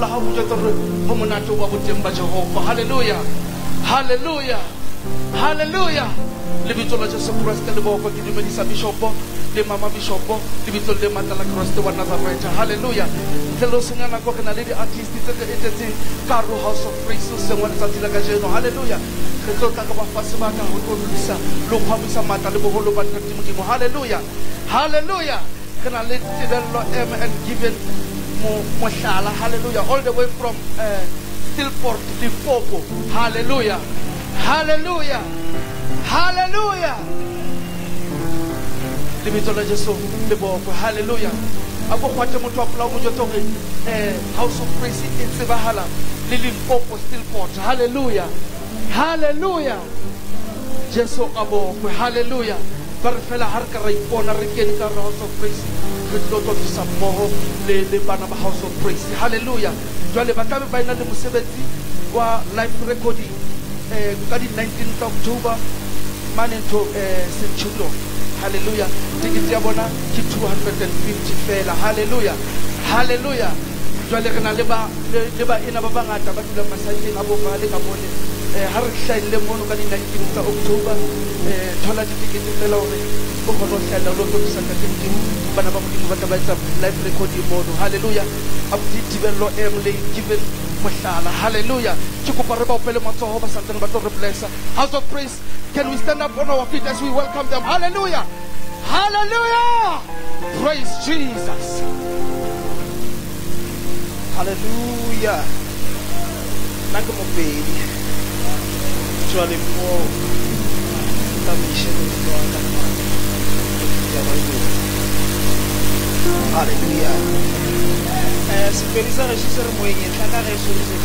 la gago o jwetsa gore go monate wa boteng ba jehova halleluja halleluja halleluja lebitso la jesu kreste le boko ke dumedisa bishopo le mama bishopo lebitso le matla la kreste wa nazareta halleluja ntle le o senya nako re na le di-artist tse tse etetseng ka hare ho house of praise o sengwa letsatsi la kajeno halleluja re tlo tla ka bafase ba ka go tlo tlisa le go kgwamisa matla le bogolo ba ntate modimo halleluja halleluja re na le tebello m and given mo- mohlala halleluja all the way from uh, Steelpoort limpopo halleluja halleluja halleluja lebitso la jesu le bokwe halleluja a ko kgwate motho wa polao mo jwetsa gore um house of praise e tsebagala le limpopo Steelpoort halleluja halleluja jesu a bokwe. Halleluja ba re fela ga re ka ra ipona re kene ka house of praise. Re tlo mmogo le le bana ba house of praise. Halleluja jwale ba tlabe ba ena le mosebetsi wa life recording um ka di-19 tsa october mane ntho um centurion halleluja tikete ya bona ke 250 fela. Halleluja halleluja jwale re na le ba le le baena ba bangata ba dulang masakeng a bofale ka mone um ha re hlahile mono ka di-19 tsa october um thola ditikete fela gore o kgone go hlahella o lo tlodisa ntate modimo bana ba modimo ba tla ba etsa life recording mono. Halleluja abuti tibello em le given mohlala. Halleluja ke kopa re ba opele matsogo ba santsane ba tlo re blessa. House of praise can we stand up on our feet as we welcome them? Hallelujah. Hallelujah. Praise jesus Haleluya. Nna ke mopedi. Jwale mo tsamaiše motho wa ka. Ya Bible. Haleluya. Eh sepedi sa gešo se re moeng e tla ka gešo le se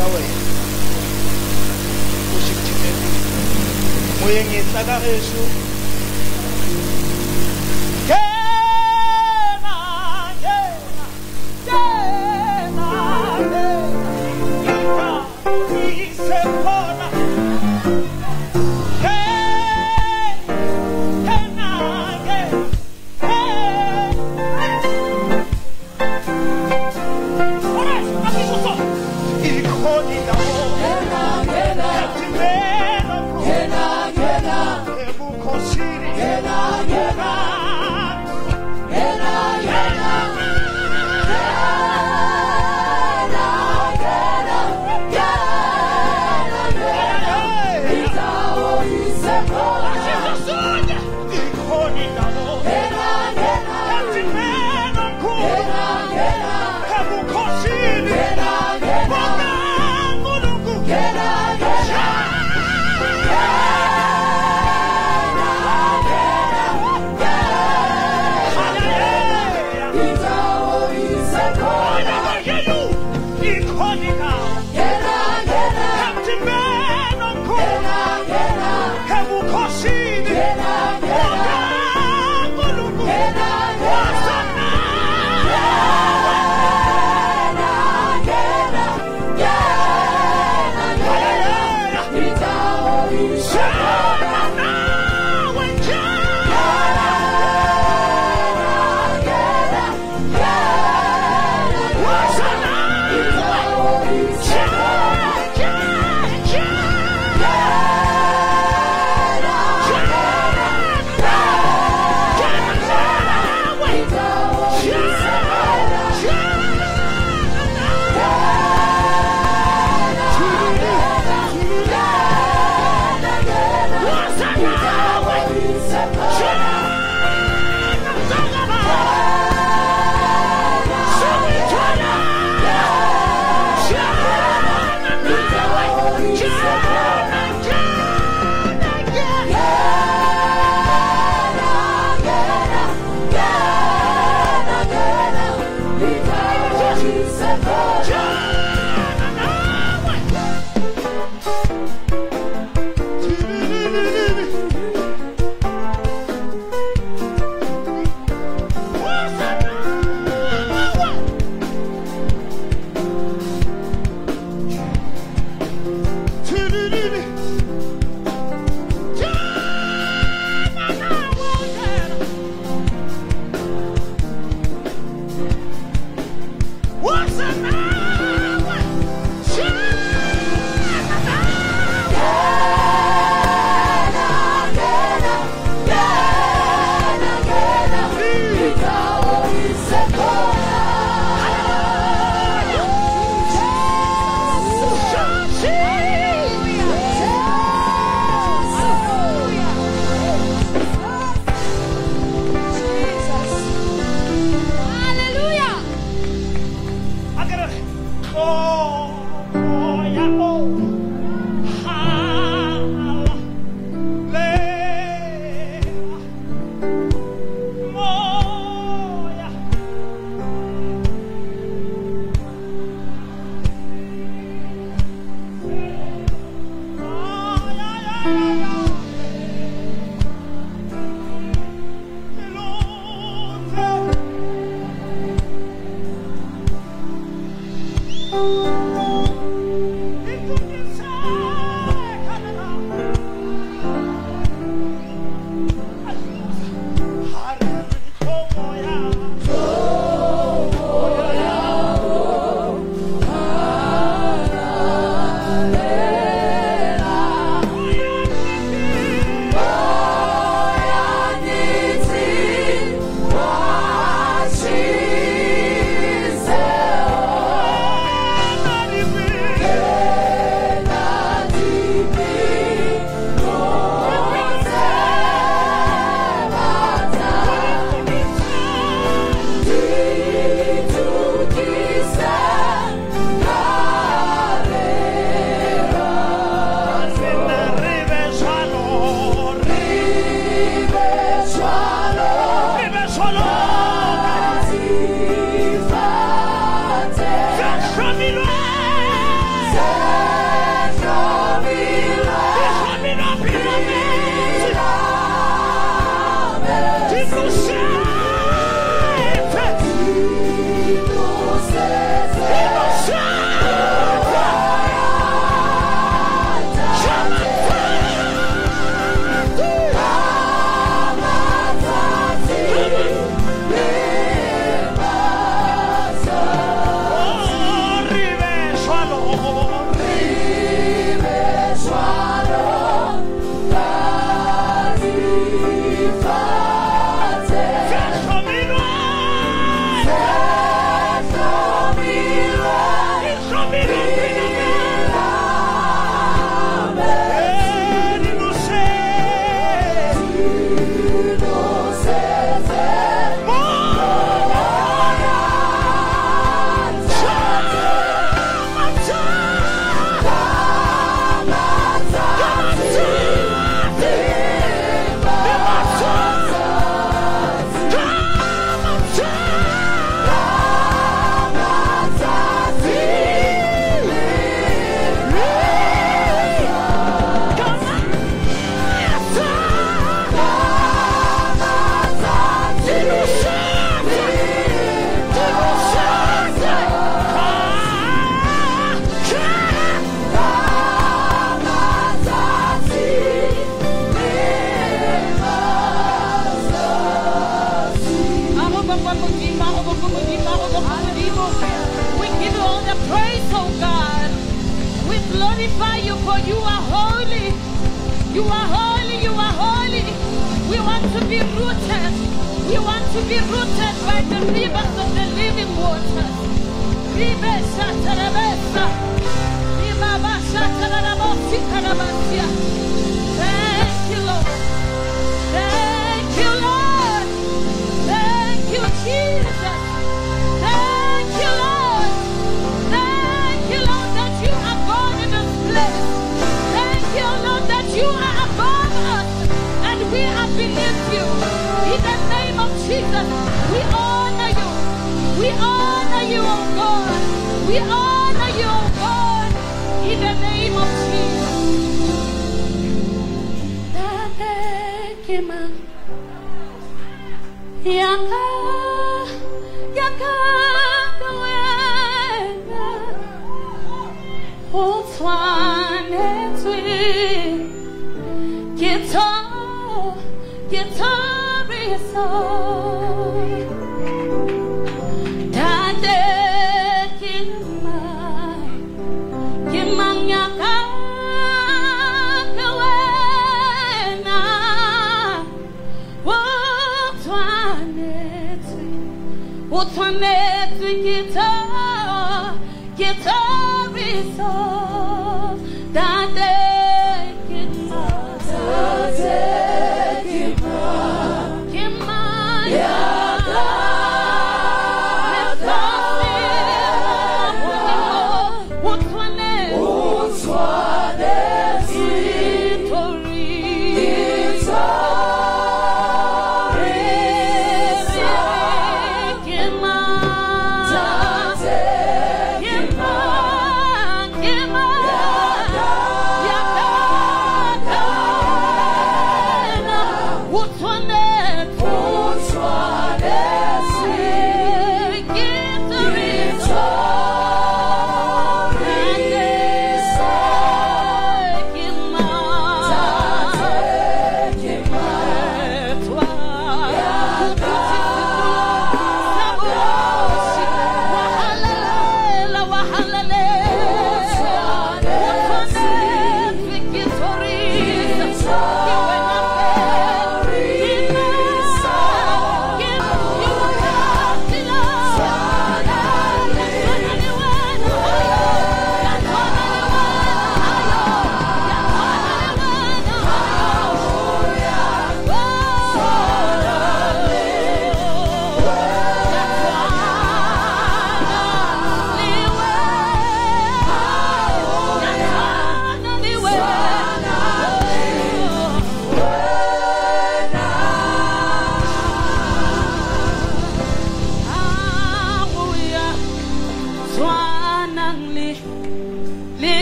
We honor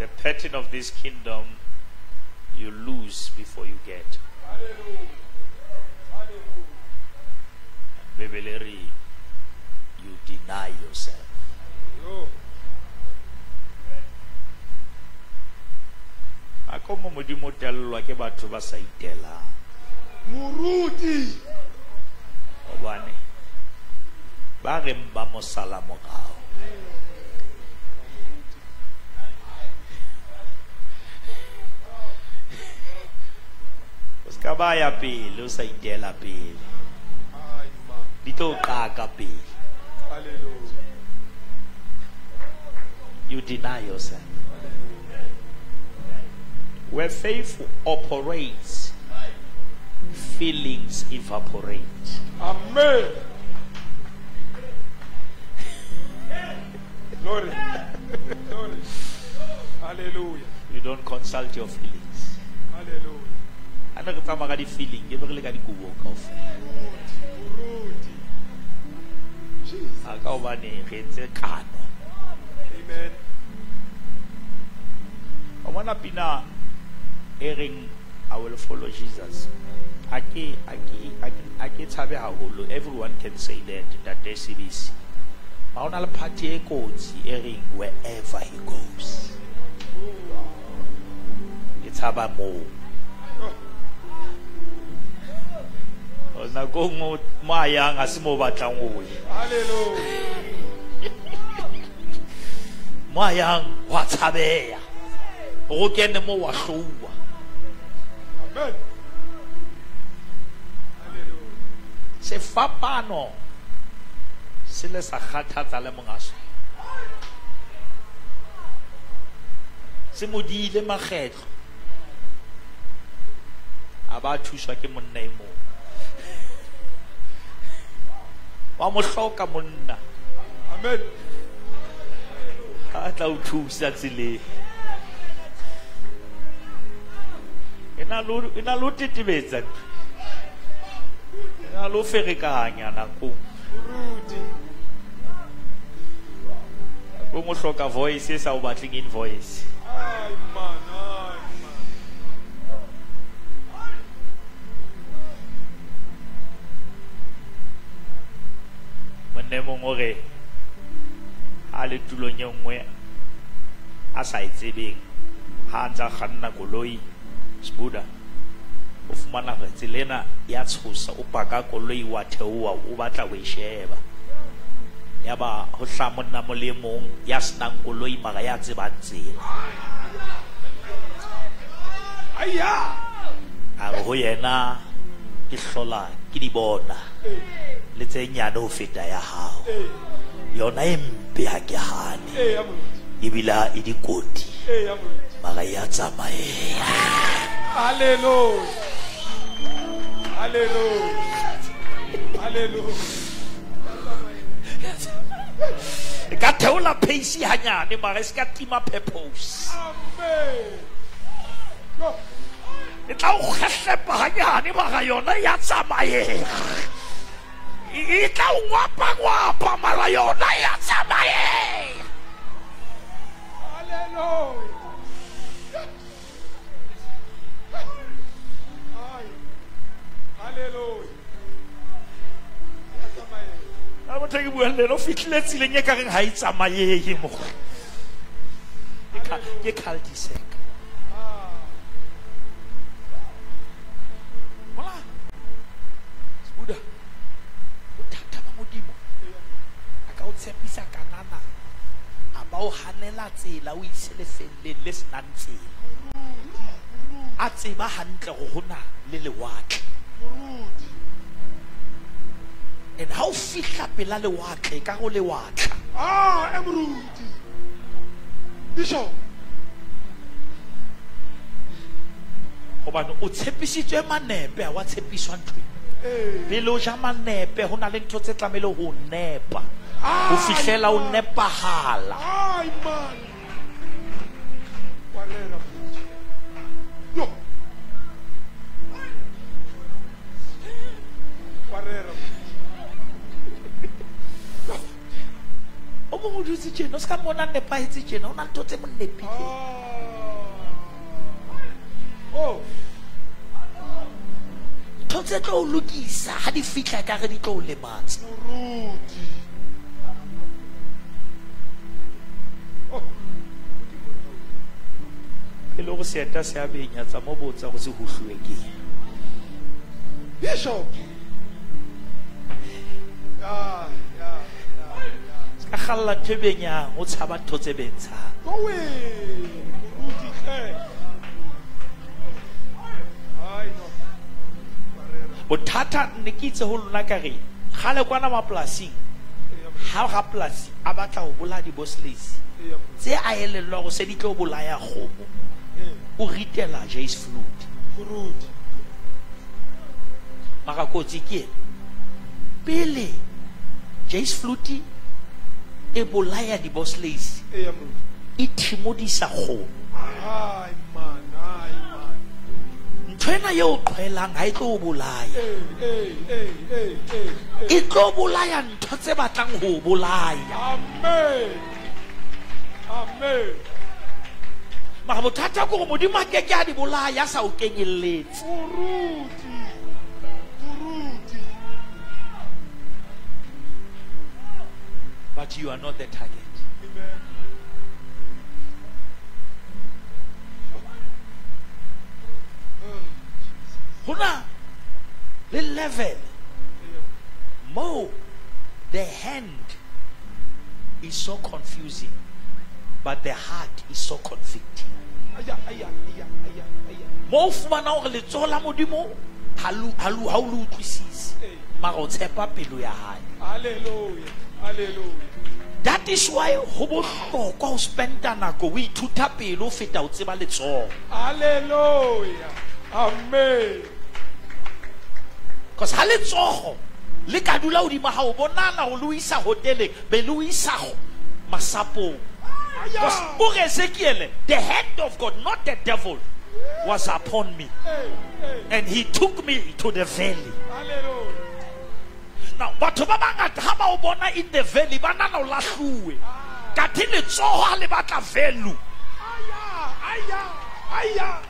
The pattern of this kingdom you lose before you get. And you deny yourself. a ko mo modimo tellwa ke batho ba sa itelang Muruti. gobane ba reng ba mo sala morao o seka ba ya pele o sa iteela pele di tlo qaka pele Hallelujah. you deny yourself where faith operates feelings evaporate Amen. Glory. Glory. Hallelujah. you don't consult your feelings Hallelujah. A ne re tsamaya ka di-feeling ke be re le ka dikobong kaofela Muruti. Jesus. a ka gobane ah, re etse kano Amen. wa bona pina e reng i will follow jesus a ke tshabe haholo everyone can say that that cbc ma ona le party e kotsi e reng wherever he goes ke tshaba moo O nako e nngwe mo a yang a se mo o batlang o ye mo a yang go a tshabeya go kene mo wa hlouwa Amen. Hallelujah. sefapano se le sa kgathatsa le monga sona se mo diile makgetlo. A ba thuswa ke monna e mong wa mo hloka monna Amen. a tla o thusa tseleng e na le ho- na le ho tetebetsa e na le ho ferekanya nakong Muruti. o hloka voice e sa o batleng in voice Ay, man. Ay, man. mongore mong a le tulong e nngwe a sa e tsebeng ha a ntse a kganna koloi sbuda o fumana gore tselena ya tshosa o paka koloi wa theoa o batla o e sheba. Ya ba ho hla monna mo le mong ya senang koloi mara ya tsebang tsela. A re ho yena ke hlola ke di bona le tse nyane ho feta ya hao. Yona e mpe ha ke Muruti. ebile e dikoti mara ya tsamaea Hallelujah. Hallelujah. Hallelujah. e ka theola pace hanyane mara se ka tima purpose e tla o kgehlepa hanyane mara yona ya tsamaea e e tla o ngwapa-ngwapa mara yona ya tsamaea Hallelujah. Ay. Hallelujah. motho e ke buang le ena o fitlhile tseleng e ka reng ga e tsamayeye mo go Ke ca- ba o ganela tsela o ise le senang tsela a tseba gantle go gona le lewatle and ha o fitlha pela lewatle ka go lewatla Ah, Emerudi. Bishop. gobane o tshepisitswe manepe a wa tshepiswa ntho Lilo jamanepe, hunaleni tote tlamelo hunepa. Ufihlela unepahala. Ay man. Walela futhi. Yo. Warera. Omo mudu sitshena, usikamona nepa sitshena, unantote munepile. Ah. Oh. Oh. Ntho tse tlo o lokisa. Ga di fitlha ka re di tlo o lematsa. E le go seeta se a benyatsa mo botsa go se hutlhiwe ke Bishop. Ka galla ntho e benyang o tshaba ntho tse bentshang bothata ne ke itse go lona ka re gale kwana mapolasing ga ga polasi a batla go bolaya di-boslase tse a elelwa go se di tlo bolaya kgomo o ritela Jeyes Fluid mara kotsi ke ena pele Jeyes Fluid e bolaya Murudi. e thimodisa kgomo Ay, man. Ay, man. ntho ena ye o qhwelang ga e tlo o bolaya e tlo bolaya ntho tse batlang go bolaya mara bothata ke gore modimo a keke a di bolaya sa o. Murudi. but you are not the target go the level mo the hand is so confusing but the heart is so convicting mo fumana gore letsogo la modimo ga lo- ga lo- ga o le utlwisise mara o tshepa pelo ya. Hallelujah. that is why go botlhokwa go spenda nako o ithuta pelo o feta o tseba letsogo Hallelujah. Amen. because ga letsogo le ka dula godimo ga bonana go le o isa hoteleng be le o isa go masapong. Because the hand of god not the devil was upon me. And he took me to the valley. Now batho ba bangata ga ba o in the valley ba nana o latlhowe kathe letsogo value. Aya, aya, aya.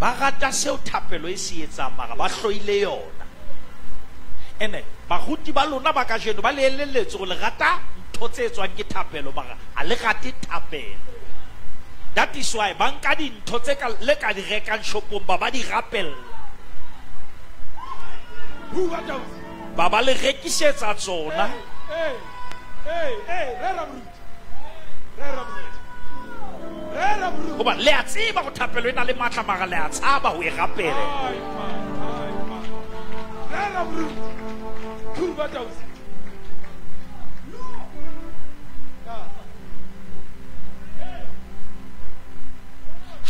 ba rata seo thapelo e se etsang mara ba hloile yona. Ene baruti ba lona ba kajeno ba le elelletse go le rata ntho tse tswang ke thapelo mara a le rate thapelo. That is why ba nka dintho tse le ka di rekang shopong ba ba di rapella. Who got those? ba ba le rekisetsa tsona. Hey, hey, hey, Rera goba le a tseba go thapelo e na le maatla mara le a tshaba go e rapela Ay, man, ay, man. Rera Brut. Who got those? Ah,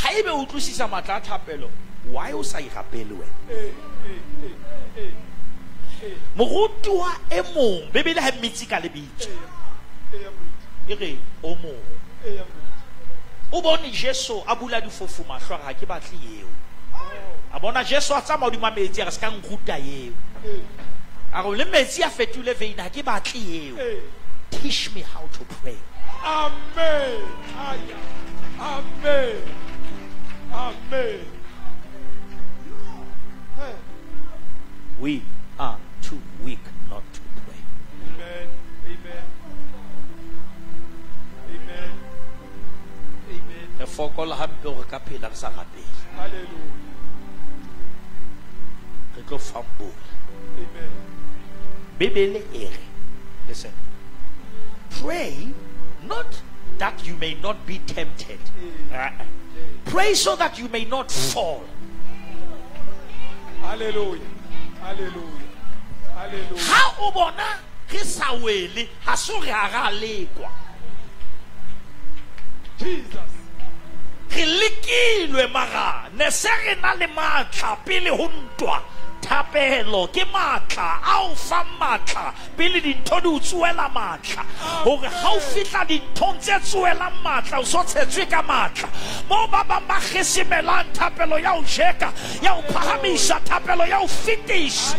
ga ebe o utlwisisa maatla a thapelo why o sa irapele wena Eh, eh, eh, eh, eh, morutwa e mong bebele ha mmitse ka lebitso eh, ya moruti, e re o mong eh, ya moruti. O bone jesu a bula mahlo a ga ke batle eo a bona jesu a tsamaya metsi a re se ka nruta eo a re le metsi a fetole ga ke batle eo teach me how to pray Amen. Amen. Amen. We are too weak fokola hampe gore ka phela re sa Hallelujah. re tlo fambola Amen. bebele e re listen pray not that you may not be tempted pray so that you may not fall Hallelujah. Hallelujah. Hallelujah. ha o bona re sa wele ha se re a ra lekwa Jesus. Re lekilwe mara ne se re na le matla pele ho ntwa. Thapelo ke matla a o fa matla pele dintho di o tsuela matla. Hore ha o fihla dinthong tse tsuelang matla o so tshetswe ka matla. Moo ba bang ba kgesimelang thapelo ya o jeka ya o phahamisa thapelo ya o fetisa.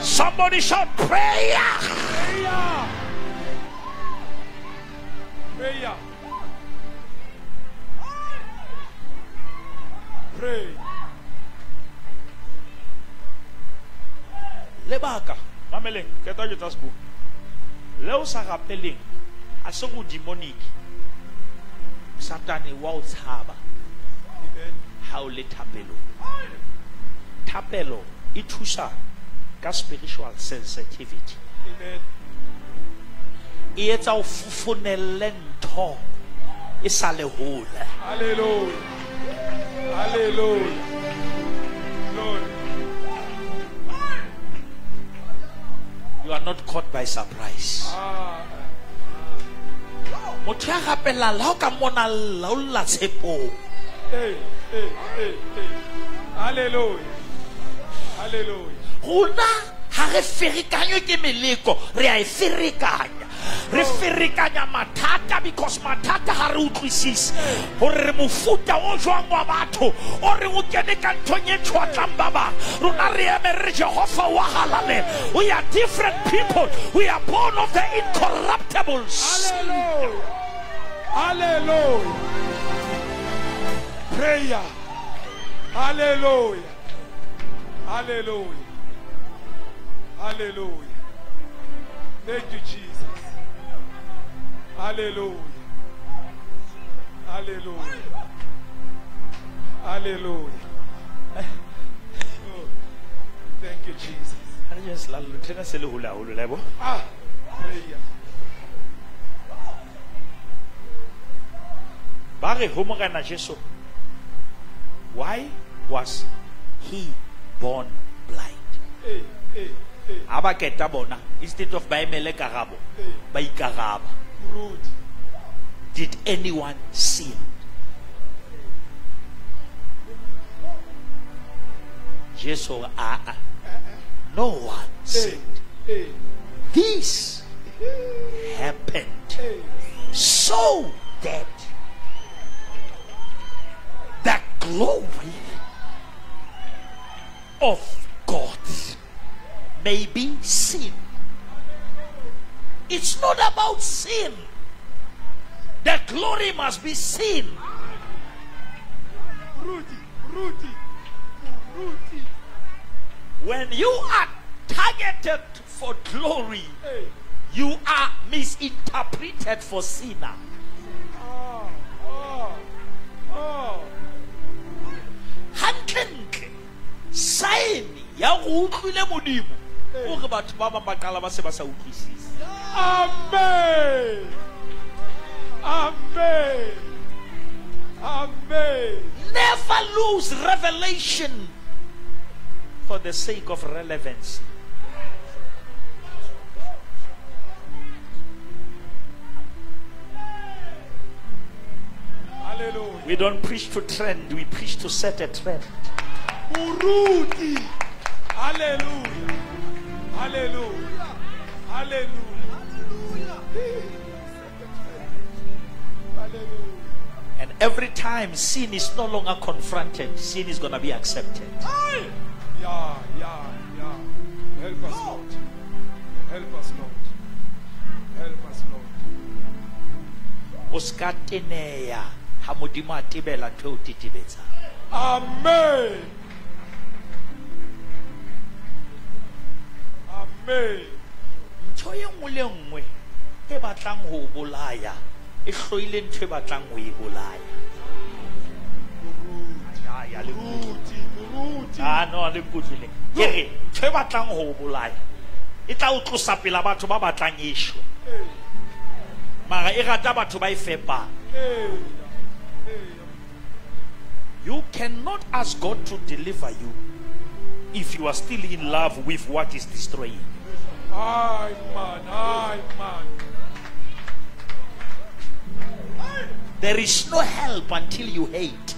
Somebody shout Prayer. Prayer. Kaka, mameleng, que toi je t'asbou. Là où ça rappelle, à ce goût démonique, Satan est wow tsaba. How le tapelo. Tapelo, il toucha ka spiritual sensitivity. Amen. E etsa o fufunelle ntho e sa le hole. Hallelujah. Hallelujah. You are not caught by surprise. Motho ya ha o ka mona tshepong rona ha re ferekanywe ke meleko re a e ferekanya re ferekanya mathata because mathata ha re utlwisise gore re mofuta o jwang wa batho o re o kene ka nthong e tshwatlang ba bang rona re eme re jehova wa halalela we are different people we are born of the incorruptibles. Hallelujah. Prayer. Hallelujah. Hallelujah. Hallelujah. Thank you, Jesus. Hallelujah. Hallelujah. Hallelujah. Oh, thank you, Jesus. Ah, prayer. ba re ho morena jesu why was he born blind eh, eh, eh. Hey, hey, hey, ba keta bona instead of ba emele karabo hey. ba ikaraba Rude. Did anyone sin jesu re aa no one sinned this happened so that the glory of God may be seen. It's not about sin. The glory must be seen. Rudy, Rudy, Rudy. When you are targeted for glory, Hey, you are misinterpreted for sinner. ah, ah, ah. saene ya go utlwile modimo o re batho ba ba ba se ba sa utlwisise Amen. Amen. Amen. never lose revelation for the sake of relevancy Hallelujah. we don't preach to trend we preach to set a trend Hallelujah. Hallelujah. Hallelujah. And every time sin is no longer confronted, sin is going to be accepted. Yeah, yeah, yeah. Help us, Lord. Help us, Lord. Help us, Lord. o ska teneya ha modimo a tebela ntho o tetebetsang Amen. Amen. ntho e nngwe le nngwe e batlang ho bolaya e hloile ntho e batlang ho e bolaya Ya, ya le Muruti, Muruti. Ah, le nkutlwileng ke re ntho e batlang ho bolaya e tla o tlosa pela batho ba batlang e shwe mara e rata batho ba e fepang. You cannot ask God to deliver you if you are still in love with what is destroying. Aye, man. Aye, man. There is no help until you hate.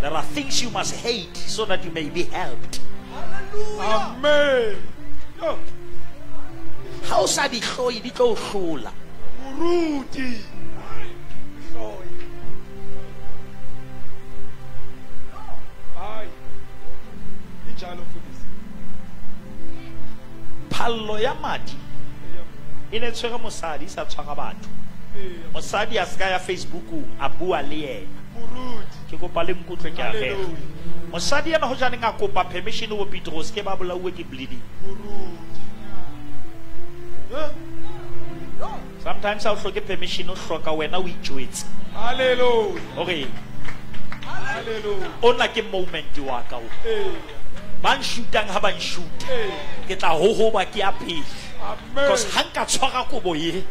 There are things you must hate so that you may be helped. Amen. Ha o sa di hloye di tlo hlola. Muruti. Aye. Injalo mfundisi. Phallo ya madi e ne tshwere mosadi e sa tshwara batho. Mosadi a ska ya Facebookong a bua le. Muruti. Ke kopa le nkutlwe ke a. Hallelujah. Mosadi ena ho janeng a kopa permission ho Petros ke ba bolauwe ke bleeding. Sometimes ha o hloke permission o hloka wena o. Hore Hallelujah. ona ke moment wa ka o. Ba nshutang ha ba nshuta. Ke tla hohoba ke a pele. Amen. Because ha nka tshwara kobo ye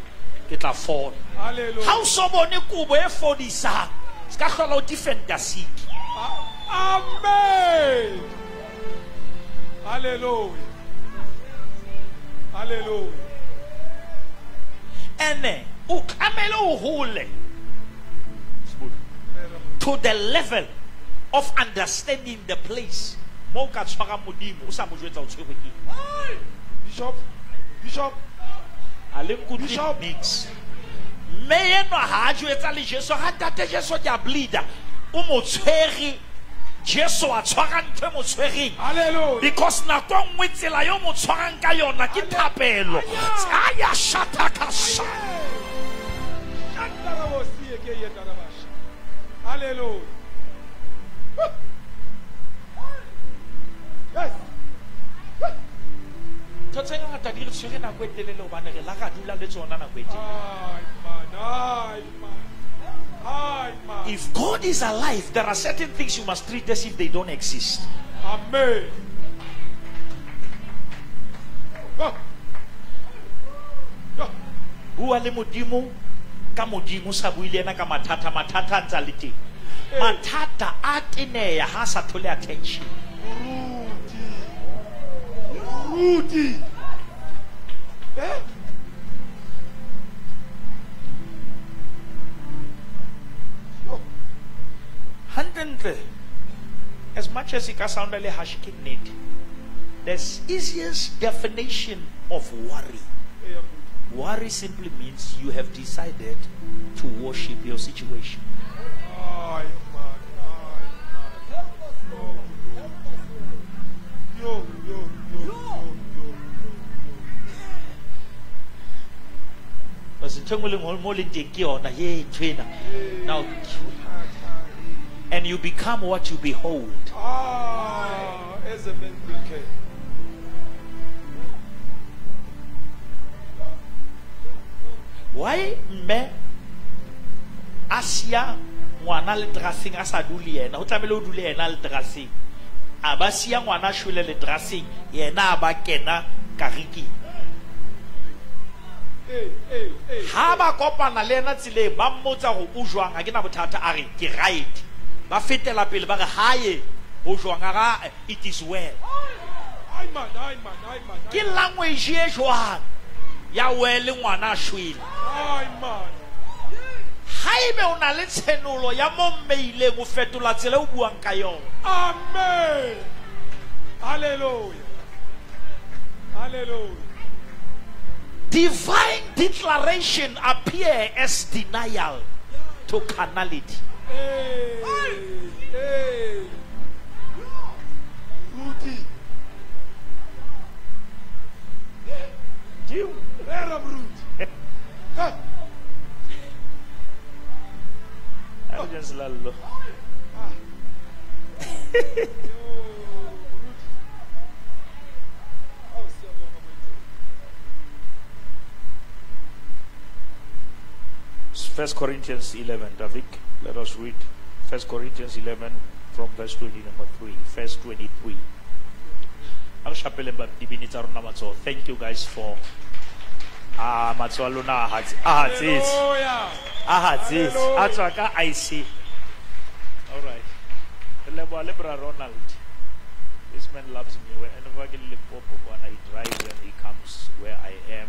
ke tla fola. Hallelujah. Ha o so bone kobo e fodisang, se ka hlola o di fantasy. Amen. Hallelujah. Hallelujah. Ene o tlamele o hole to the level of understanding the place mo o ka tshwara modimo o sa mo jwetsa o tshwerwe ke. Bishop. Bishop. Le nkutlwe Bishop. mix mme enwa ha a jwetsa le jesu ga tate jesu ke a bleeda o mo tshwere jesu a tshwara ntho e mo tshwereng. Hallelujah. because nako e nngwe tsela yo mo tshwarang ka yona ke thapelo. Aya shatakasa Hallelujah. Ntho tse ngata di re tshwere nako e telele gobane re la ra dula le tsona nako e telele. if god is alive there are certain things you must treat as if they don't exist. Amen. Bua le modimo ka modimo sa bue le ena ka mathata mathata a ntse le teng. Mathata a teneya ha sa thole attention Rudy. Rudy. Eh? Oh, as much as e ka sounda le harsh ke nnete the easiest definition of worry worry simply means you have decided to worship your situation nthwena now and you become what you behold. as a man can. why mme a sia ngwana le teraseng a sa dule yena o tlamehile o dule yena le teraseng a ba sia ngwana shwele le teraseng yena a ba kena kariking. Ha ba kopana le ena tseleng ba mmotsa gore o jwang ga ke na bothata a re ke right ba fetela pele ba re haye o jwang a ra eh, it is well Aye, man. Aye, man. Aye, ke language e jwang ya wele ngwana a shwele haebe o na le tshenolo ya mo mmeileng o fetola tsela o buang ka yona Amen. Hallelujah. Hallelujah. Divine declaration appear as denial to carnality Hey. Hey. Rudy. Where am First Corinthians 11, Davik. Let us read First Corinthians 11 from verse 20, number 3. Verse 23. Ang shapele ba dibini tsa rona matsoho. Thank you guys for ah a lona a hatsi a hatsitse a hatsitse a tswa ka IC. All right. Re leboha le bra Ronald. This man loves me. Whenever ke le kwana, he drives and he comes where I am.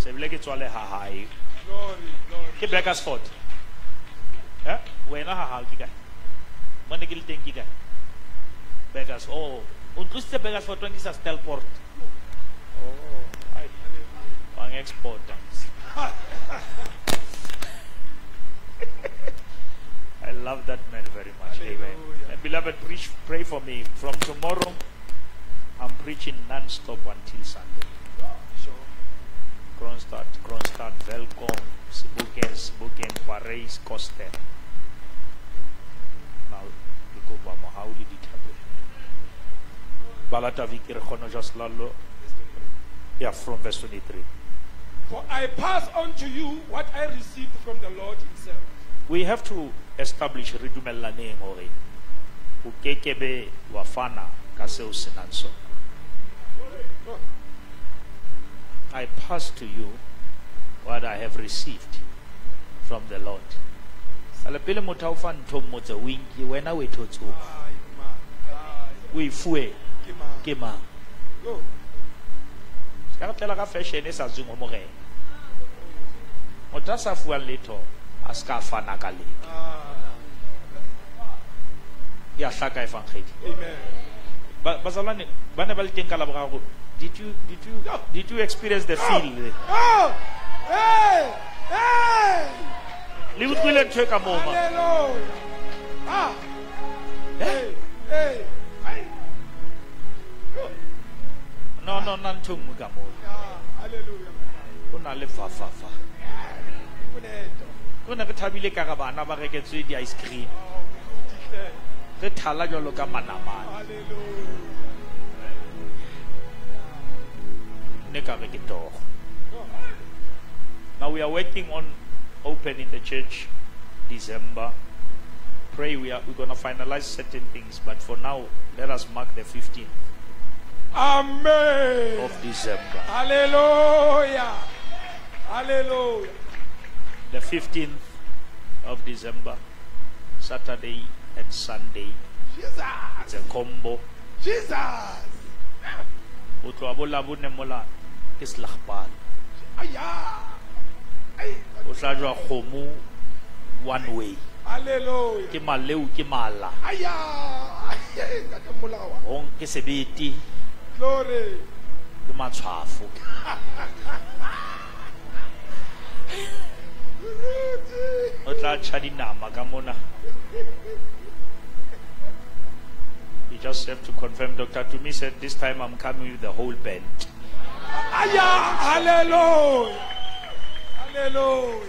Se bile ke tswa le ha hae. Ke Bakersford eh wena ha ha ke kae mane teng ke kae Bakers oh. O tlositse Bakersford wa nkisa Steelpoort oh ai bang exporter I love that man very much amen. And beloved preach, pray for me. From tomorrow I'm preaching non-stop until Sunday. Kroonstad, Kroonstad, Welkom, Sebokeng, Sebokeng, Parys, Koster. Nou, ke kopa mohau le dithape. Balata viki re kgona just lalo. Yeah, from verse 23. For I pass on to you what I received from the Lord Himself. We have to establish re dumellaneng hore o kekebe wa fana ka seo se sona. I pass to you what I have received from the Lord. Ale pele motho a o fa ntho mmotse o inke wena o e thotse o o e fuwe ke mang? Se ka re tlela ka fashion e sa tsweng ho morena motho a sa fuwang letho a se ka fana ka letho Ah, e a hlaka e amen. Ba- bazalwane ba ne ba le teng ka laboraro did you, did, you, did you experience the feel Oh! Hey! Hey! le utlwile ntho e ka moo! Ah! Hey! Hey! Go. no no hallelujah. ba reketswe cream Re thala jalo ka manamane Hallelujah. ne ka re ke togo Now we are working on opening the church December. Pray we are we're gonna finalize certain things, but for now let us mark the 15th Amen. of December. Hallelujah. Hallelujah. The 15th of December, Saturday and Sunday. Jesus. It's a combo. Jesus. O tloha bo Labone mola ke Selagpane. O hlajwa kgomo one way. Ke maleu ke mala. Ke sebete ke matshwafo. O tla tjha dinama ka mona you just have to confirm dr tumi said this time i'm coming with the whole band Aya. Hallelujah. Hallelujah.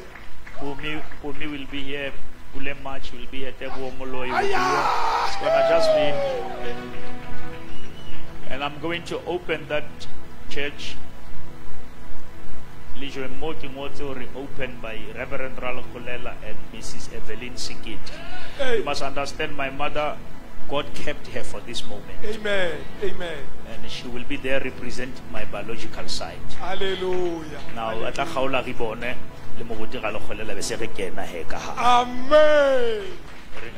Pumi, Pumi will be here Pule March will be here Tebo Moloi will be here it's gonna just be and i'm going to open that church Lijo Moti Moti opened by Reverend Ralo Kulela and Mrs. Evelyn Sekete. You must understand my mother, God kept her for this moment. Amen. Amen. And she will be there representing my biological side. Hallelujah. Now, at la kgaola re bone le moruti ga le kgolela be se re kena he ka ha. Amen. Re.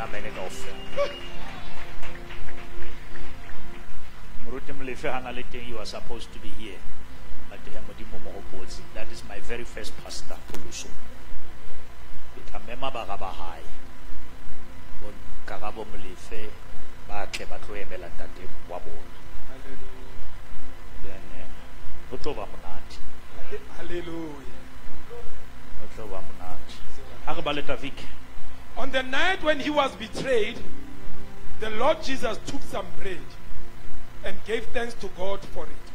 Moruti Molefe ha na le teng, you are supposed to be here. But he modimo mo hopotse. That is my very first pastor, Puluso. ke tla mema bara ba hae bo karabo molefe ba tle ba tlo emela ntate wa bona Hallelujah. then ho tlo ba monate Hallelujah. ho tlo ba monate ha re ba le On the night when he was betrayed, the Lord Jesus took some bread and gave thanks to God for it.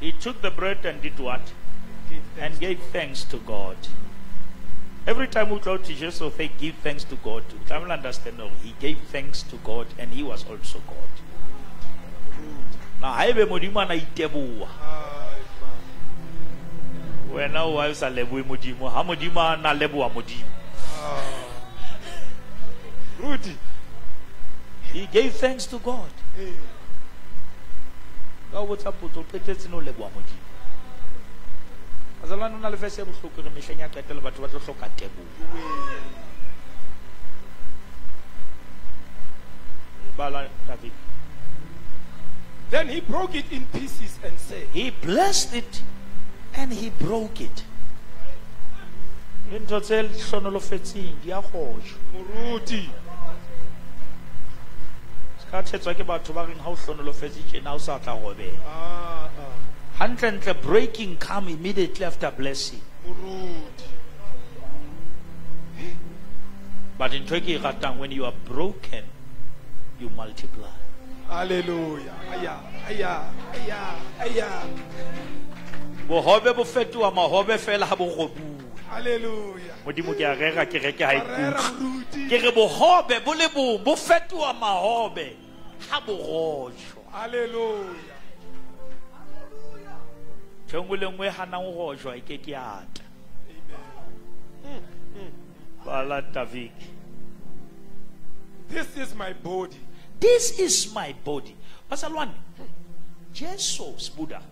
he took the bread and did what Gave and gave God. thanks to God. Every time we go to Jesus, we say, give thanks to God. I will understand. No, he gave thanks to God and he was also God. Now, haebe modimo a na iteboa Ah, man. wena o wa o sa leboe modimo ha modimo a na leboa modimo Rudy. he gave thanks to god Hey. ka o botsa potso o qetetse ne o leboa modimo azalwane o na le fese e bohloko re mehleng ya qetelo batho ba tlo hloka teboho bala david. Then he broke it in pieces and said, he blessed it and he broke it. Le ntho tse hlonolofetseng di a kgojwa Muruti. se ka ke batho ba reng ha o hlonolofetse tjena o sa tla robeha Ah, hantlentle breaking come immediately after blessing but ke e when you are broken you multiply Hallelujah. Aya, aya, aya, aya. bohobe bo fetoha mahobe fela ha bo robuwe Hallelujah. modimo ke a rera ke reke ha ikutlwe ke re bohobe bo le bong bo fetoha mahobe ha bo rojwa Hallelujah. Ntho engwe le nngwe hanang ho rojwa e ke ke ata bala davik This is my body. this is my body. Bazalwane jesu sbuda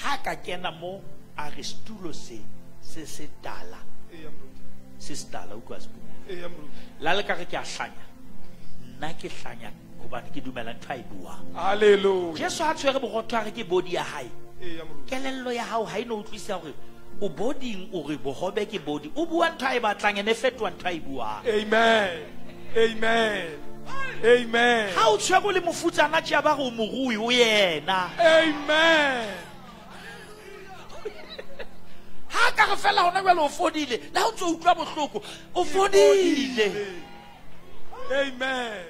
ha ka kena mo a re setulo se se se tala. Se se tala utlwa sebuda Eya Muruti. la le ka re ke a hlanya. Nna ke hlanya hobane ke dumela ntho a e buang jesu ha tshwere borotho a re ke body ya hae. Eya Muruti. Kelello ya hao ha e no utlwisisa hore o boding o re bohobe ke body o bua ntho a e batlang ene fetoha ntho a e buang Amen. Amen. Amen. ha o tshwere le mofutsana tjea ba re o morui o yena Amen. ha ka re fela hona jwale o fodile le ha o ntso utlwa bohloko o fodile Amen.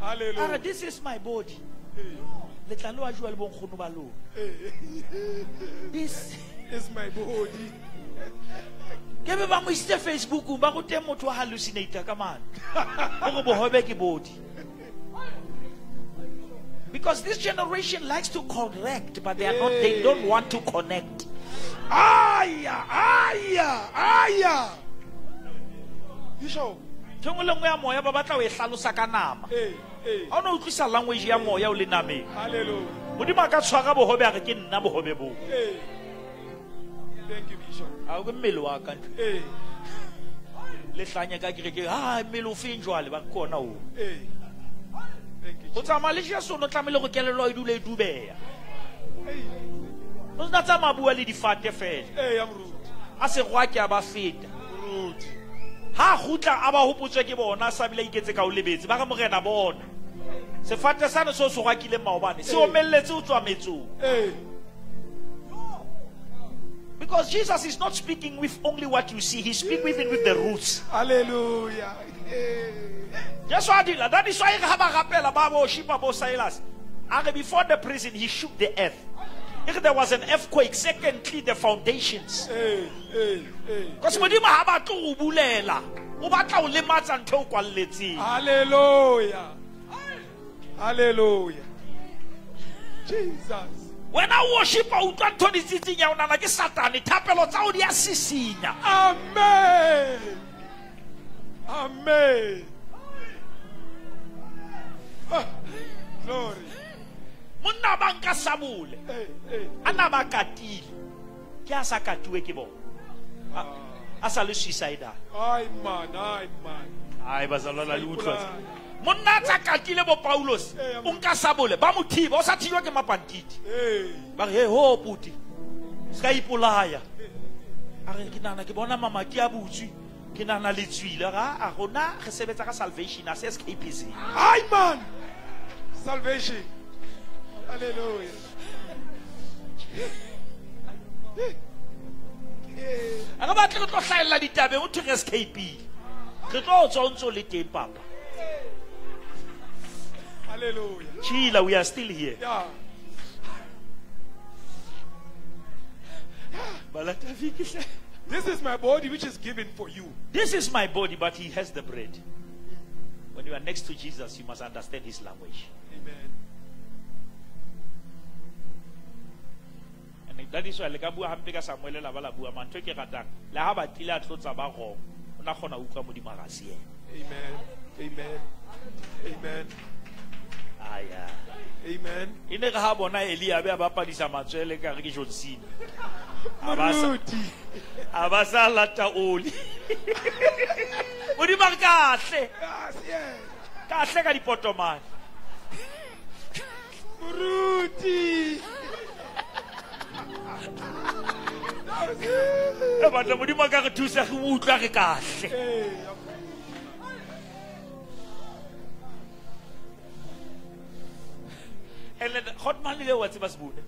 Hallelujah. this is my body letlalo a jua le bonkgono ba lona. Eh. This It's my body. ke be ba mo isitse facebookong ba go teng motho wa hallucinator ka mane. Gore bohobe ke body. Because this generation likes to correct but they are not they eh. don't want to connect. Aya, aya, aya. Bishop. ntho engwe le nngwe ya moya ba batla o e hlalosa ka nama. Hey, ha o ne utlwisa language ya moya o le nameng? Modimo a ka tshwara bogobe a re ke nna bogobe boo. A ke mmele wa ka le ka kereke a mmele o feng jwale? Ba re ke ona oo. Go tsamaya le jesu o ne o tlamehile go kelelwa e dule e dubeya o sena tsamaya bua le difate fela. A se ke a ba feta. Rude. ha gutla a ba ke bona a sa bile a iketse ka o lebetse ba re morena bona sefate sane se o se gwakileng maobane se omelletse o tswa metsong. Because jesus is not speaking with only what you see he speak with it with the roots. Hallelujah. A dila that is why ge ga ba rapela ba bo shipa bo silas a re before the prison he shook the earth. If there was an earthquake secondly the foundations. Because modimo ha batle go bulela o batla o lematsa ntho e o kwalletseng. Hallelujah. Hallelujah. Jesus. wena I worshipa o utlwa ntho di tsitsing ya o nana ke satane thapelo tsa o di a sisinya Amen. Amen. Ah, glory. monna ba nka sabole a na ba katile ke a sa katiwe ke bona a sa le suicidal Ay, man, ay, man. ai bazalwana le utlwa. Monna a tsa katile bo paulos. Eh, o nka sabole. Ba mo thiba. O sa thibwa ke mapantiti. Hey, ba re he ho puti. Se ka ipolaya. A re ke nagana ke bona mamaki a butswi. Ke nagana le tswile ga a rona re sebetsa ka salvation. A se skpc Hi, man. Salvation. Hallelujah. a re batle re tlo hlaelela ditabeng o thweng skp re tlo tswa o ntse o le teng papa Hallelujah. chila we are still here Yeah. This is my body which is given for you. this is my body but he has the bread when you are next to jesus you must understand his language Amen. and that is why le ka bua hampe ka samuele la ba la bua mantho ke ratang le ha a tlotsa ba gong o na kgona ho utlwa modimo a ga se ena Amen. Amen. Amen. Aya Amen. e ne re ha bona elia be a bapadisa matswele ka re ke john cena a ba sa- a ba sa lata oli modimo a re kahle Yes, yes. kahle ka dipotomane Maruti. e batla modimo a ka re thusa re utlwa re kahle Hey. And hotman le wa tseba se bone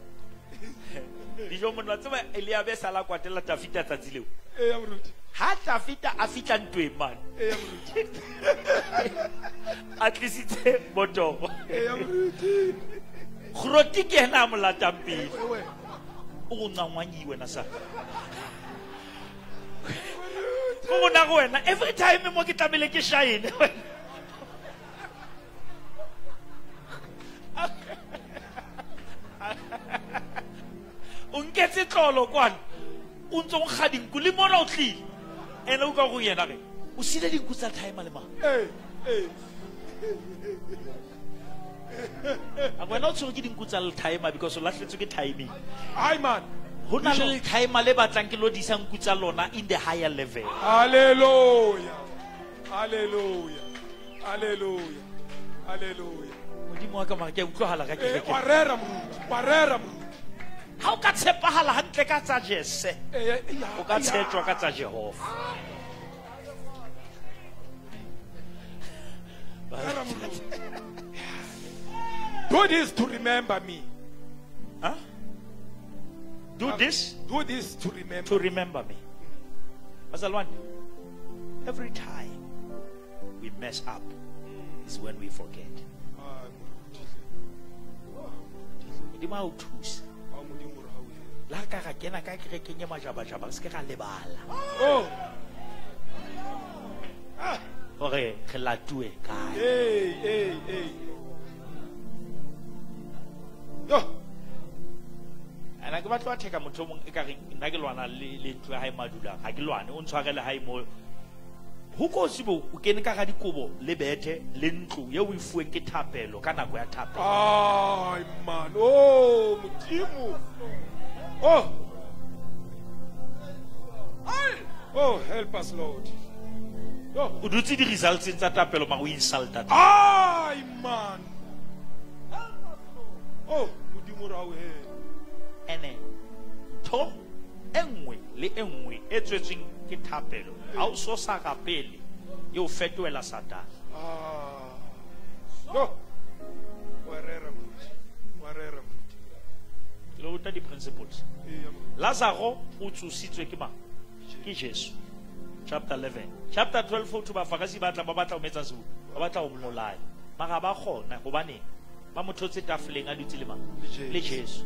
dijo monna tseba elia be sala kwatela tafita tsatsi leo. Hey, Maruti. ha tafita a fitla ntweng mane Hey, Maruti. a tlisitse botoro Hey, Maruti. groti ke ena a mo latang pele. O go ngangwanyi wena sa. Go bona go wena. Every time mo ke tlamele ke shine wena o nketse tlolo kwana o ntse o nkga dinku le mona o tlile ene o ka go yena ge o sile dinku tsa time le. Hey. a wena o tshwere ke dinku tsa letimer because o latlhetswe ke timing Hi, man. go na le letimer le batlang ke lo disa nku tsa lona in the higher level Hallelujah. Hallelujah. Hallelujah. Hallelujah. modimo wa ka mara ke a utlwagala ka Eh, kereke warera Maruti. Warera Maruti. Ga o ka tshepagala gantle ka tsa jese. Eh, eh, o ka tshetjwa ka tsa jehova. Do this to remember me. Huh? do this Do this to remember. to remember me. Bazalwane every time we mess up is when we forget. Modimo a o thusa le ga ka ga kena ka kerekeng e majabajaba re se ke ra lebala. Oh. gore re latue kae? Ana ke batla wa theka motho mong mongwe e ka reng nna ke lwana le le ntlo ya hae madulang. Ga ke lwane o ntshwarele hae mo go kotsi bo o kene ka ga dikobo le bethe le ntlo ye o e fuweng ke thapelo ka nako ya thapelo. Ai man. o Modimo. Oh! Oh, help us, Lord. Oh. O douti di risalti tata pelo ma win salta. Ay, man. Oh, mudi morawe. Ene. To enwe le enwe etswetseng ke thapelo. Ha o so sa kapele. Yo fetwe la sata. Ah. Yo. Ke le ruta di-principles. Lazaro o tsositswe ke mang? Ke jesu. Chapter 11 chapter 12 o bafakasi ba tla ba batla ho metsa seo ba batla ho mmolaya mara ba kgona gobaneng ba mo thotse tafoleng a dutse le mang? Jesu. le jesu.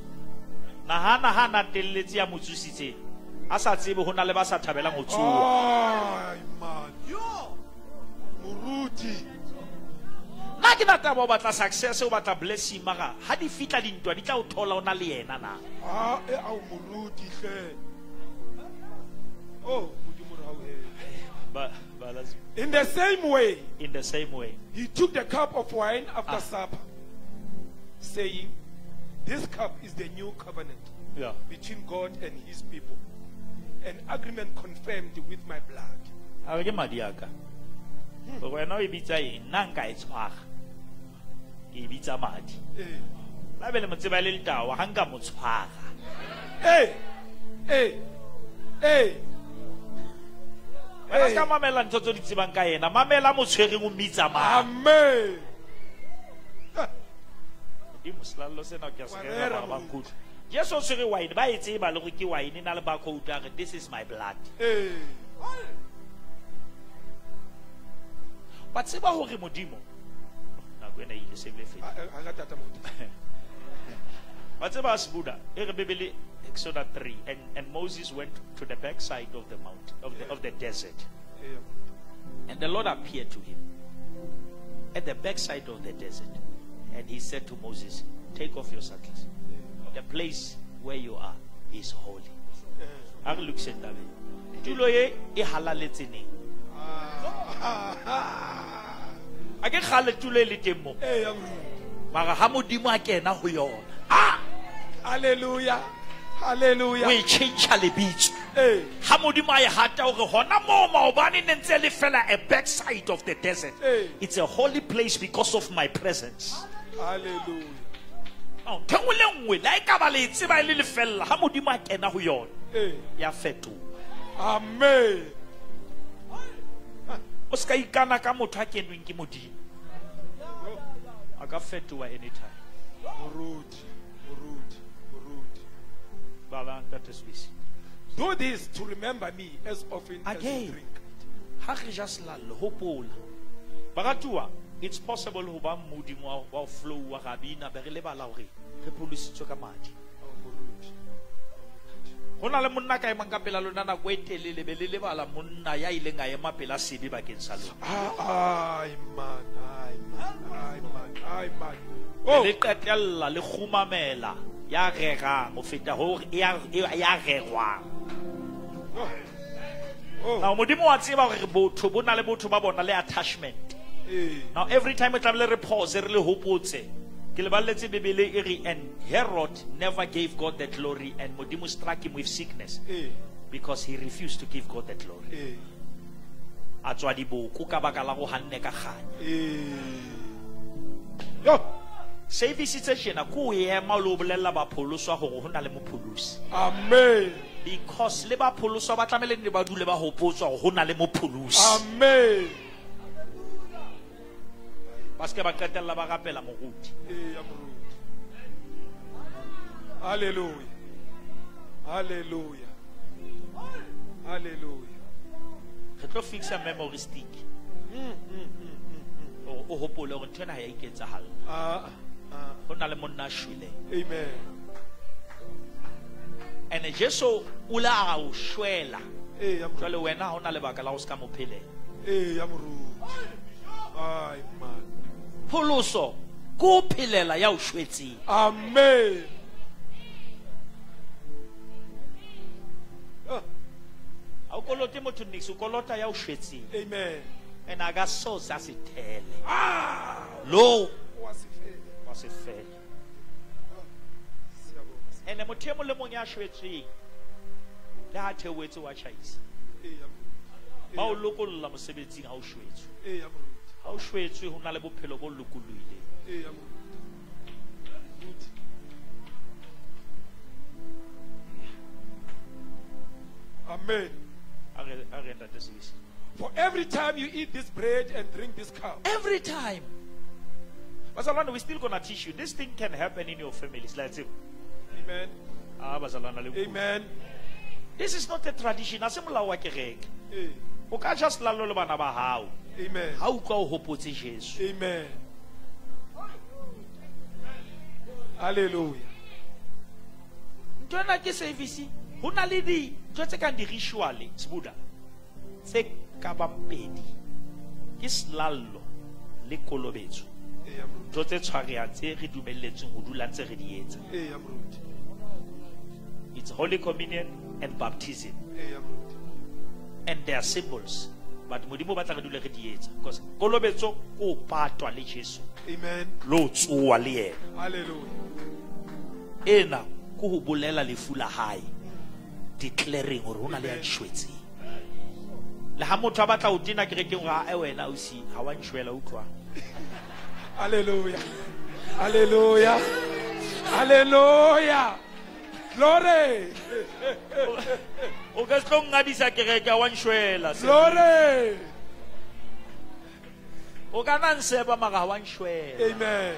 Nahana ha natelletse ya mo tsositseng a sa tsebe ho na le ba sa thabelang ho. Yo. Moruti. Nna ke o batla success o batla blessing mara ha di fitla dintwa di tla o thola o na le yena na Ah, eh, Moruti hle. Oh, Modimo. Ba- ba- In the same way, in the same way he took the cup of wine after Ah. supper, saying, This cup is the new covenant yeah. between God and his people, an agreement confirmed with my blood. a ke madi aka wena o e bitsa eng nna nka e tshwara ke e bitsa madi. Eh, la be le mo tseba e le letawa ga nka mo tshwara. Hey, hey, hey, wena se ka mamela ntho tse o di tsebang ka ena mamela mo tshwereng o mmitsa mang? Amen. modimo selallo sena ke a se Wa rera, rera ba moruti. kutlwa jesu o tshwere wine ba e tseba le gore ke wine e na le barcode a re this is my blood. Eh. ba tseba gore modimo nako ena e ile se bile fedi A- ah, eh, a- a nga tata moruti. ba tseba sebuda e re bebele exodus 3 and, and moses went to the backside of the mount of the, of the desert And the Lord appeared to him at the backside of the desert. And he said to Moses, Take off your sandals. The place where you are is holy. A re lokiseng tabeng. Tulo e e halaletseneng. Ah. A ke kgale tulo e le teng mo. Mara ha modimo a kena ho yona. Hallelujah. Hallelujah. O e change lebitso. Ha modimo a e hata hore hona moo maobane ne ntse le fela a backside of the desert. It's a holy place because of my presence. Hallelujah. Oh, ntho engwe le nngwe la e ka ba le tseba e le lefella ha modimo a kena ho yona ya fetoha Amen. O ikana ka motho a kenweng ke modimo a ka fetoha anytime Moruti. Moruti. Moruti. baba ntate Swiss. Do this to remember me as often as Again. you drink. ha re ja selallo hopola baratuwa it's possible ho ba modimo wa wa ho flowa ga bina be re lebala hore re pholositswe ka madi. Go na le monna ka emang ka pela lona nako e telele be le lebala monna ya ileng a ema pela sebe bakeng sa lona Ah. Oh. le le kgumamela ya rerang ho feta ho ya rerwang Oh. Oh. now modimo wa tseba gore botho bo na le botho ba bona le attachment now every time e re pause re le hopotse ke leballetse bebele re and herod never gave god the glory and modimo struck him with sickness Eh. because he refused to give god the glory Eh. a tswa diboko ka baka la go ganne ka kganya Eh. Yo. service tse tjena ke o ema o le o bolelela bapholoswa gore go na le mopholosi Amen. because le bapholoswa ba ba dule ba hopotswa gore go na le mopholosi Amen. Ba seke ba qetelela ba rapela moruti ya moruti. Hallelujah. Hallelujah. Hallelujah. re tlo fixa memory stick gore o hopole gore ntho ena ga ya iketsagala Ah, ah. go na le monna a shweleng Amen. and jesu o le a o shwela Eh, ya moruti. jale wena ga o na lebaka la go se ka mo phelela Eh, ya moruti. Man. Pholoso ke o phelela ya o shwetseng Amen. Ah, ga o kolote motho nix o kolota ya o shwetseng Amen. and a ka sose a se Ah, lo wasifele. wa se fela Siyabonga. and motho e mong le mong ya shwetsweng le ha theoetse wa moruti. ba o lokolola mosebetsing ga o shwetswe. Ga o shwetswe go na le bophelo bo lokollohileng Eh, ya moruti. Moruti. Amen. a re a re ntate sebisi For every time you eat this bread and drink this cup, every time bazalwane we still gonna teach you this thing can happen in your families like say Amen. ah bazalwana le. Amen. this is not a tradition a se molao wa kereke Eh, o ka ja selalo le bana ba gago Amen. o utlwa o hopotse jesu. Amen. Hallelujah. ntho ena ke service go na le dintho tse kang di-rituale sebuda tse ka bang pedi. Ke selallo le kolobetso. Ntho tse tshwarehang tse re dumelletseng go dula ntse re di etsa. It's holy communion and baptism. And they are symbols but modimo ba tla re dule re di etsa because kolobetso o patwa le jesu Amen. o tsoa le yena Hallelujah. ena ko go bolela lefu la hae declaring gore go na le ya nšwetseng le ga motho a batla o tena kerekeng ae wena ausi ga wa ntshwela utlwang Hallelujah. Hallelujah. Hallelujah. Glory. o ka se tlo ngadisa kereke wa nshwela Glory. o ka na nseba mara ga wa nshwela Amen.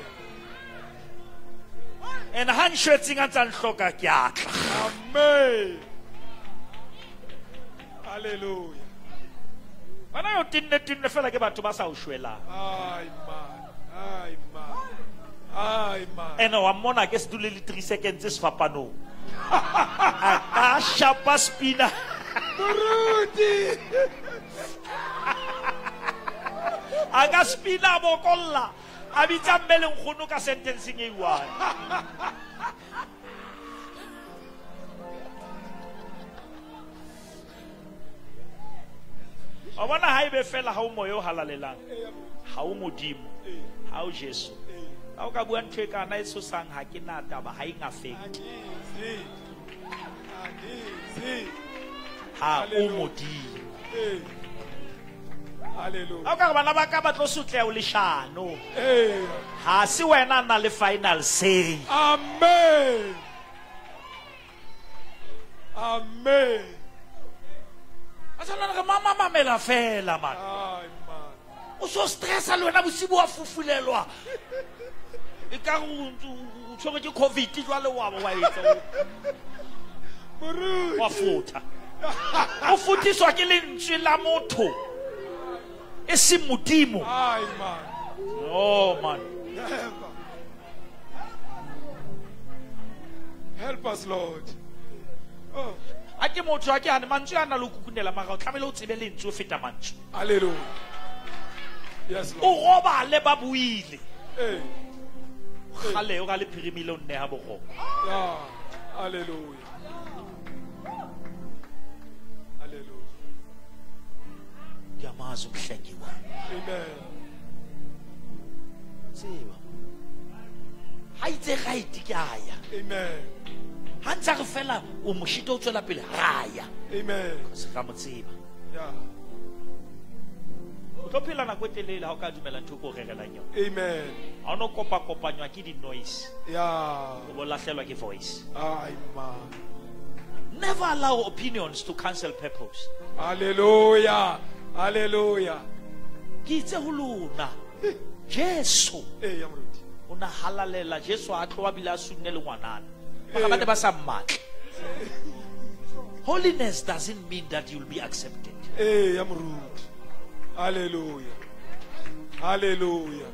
and ha nshwetseng a ntsa nhloka ke a tla Amen. Hallelujah. bana yo tinne tinne fela ke batho ba sa o shwelang and wa mmona ke se dule le three seconds se fapanong a ka shapa spina Rudy. a ka spina a bokolla a bitsa mme le nkgono ka sentenceng e one. Wa bona ha ebe fela ha o moya o halalelang ha o modimo ha o jesu. Ha o ka bua ntho e kana e tshosang ha ke na taba ha e ngafeng a o modimo a ka bana ba ka ba tlo sutle o leshano ha se wena na le final say amen. Amen. A tsana re mama mamela fela man. O so stressa le wena bosibo wa fufulelwa e ka go ntse o o tshwerwe ke covid jwale wa wa etsa Muruti. wa futha o futiswa ke lentswe la motho. E seng modimo. Oh man. Never. Help us, Lord. Oh, a ke motho a ke ane mantswe a na le kukunela mara o tlamehile o tsebe lentswe o feta mantswe. O robale ba buile. Hey. Gale o ga le phirimile o nne ga bogogo Yeah. Hallelujah. Hallelujah. ke amazi umhlengiwa Amen. tseba ga itse ga ite ke aya Amen. ga ntse re fela o mošito o tswela pele ga ya Amen. se ka mo tseba Yeah. O tlo phela nako e telele ga o ka dumela ntho ko o rerelang yone Amen. ga o ne o kopakopanywa ke di-noise. Yeah. o bo latlhelwa ke voice. Ay, never allow opinions to cancel purpose. Hallelujah. Hallelujah. ke itse go lona. Jesu. O na halalela jesu a tloa bile a sunne le ngwanana. Baka ba ba sa mmatle. Holiness doesn't mean that you'll be accepted. Hey, Yamruti. Hallelujah. Hallelujah.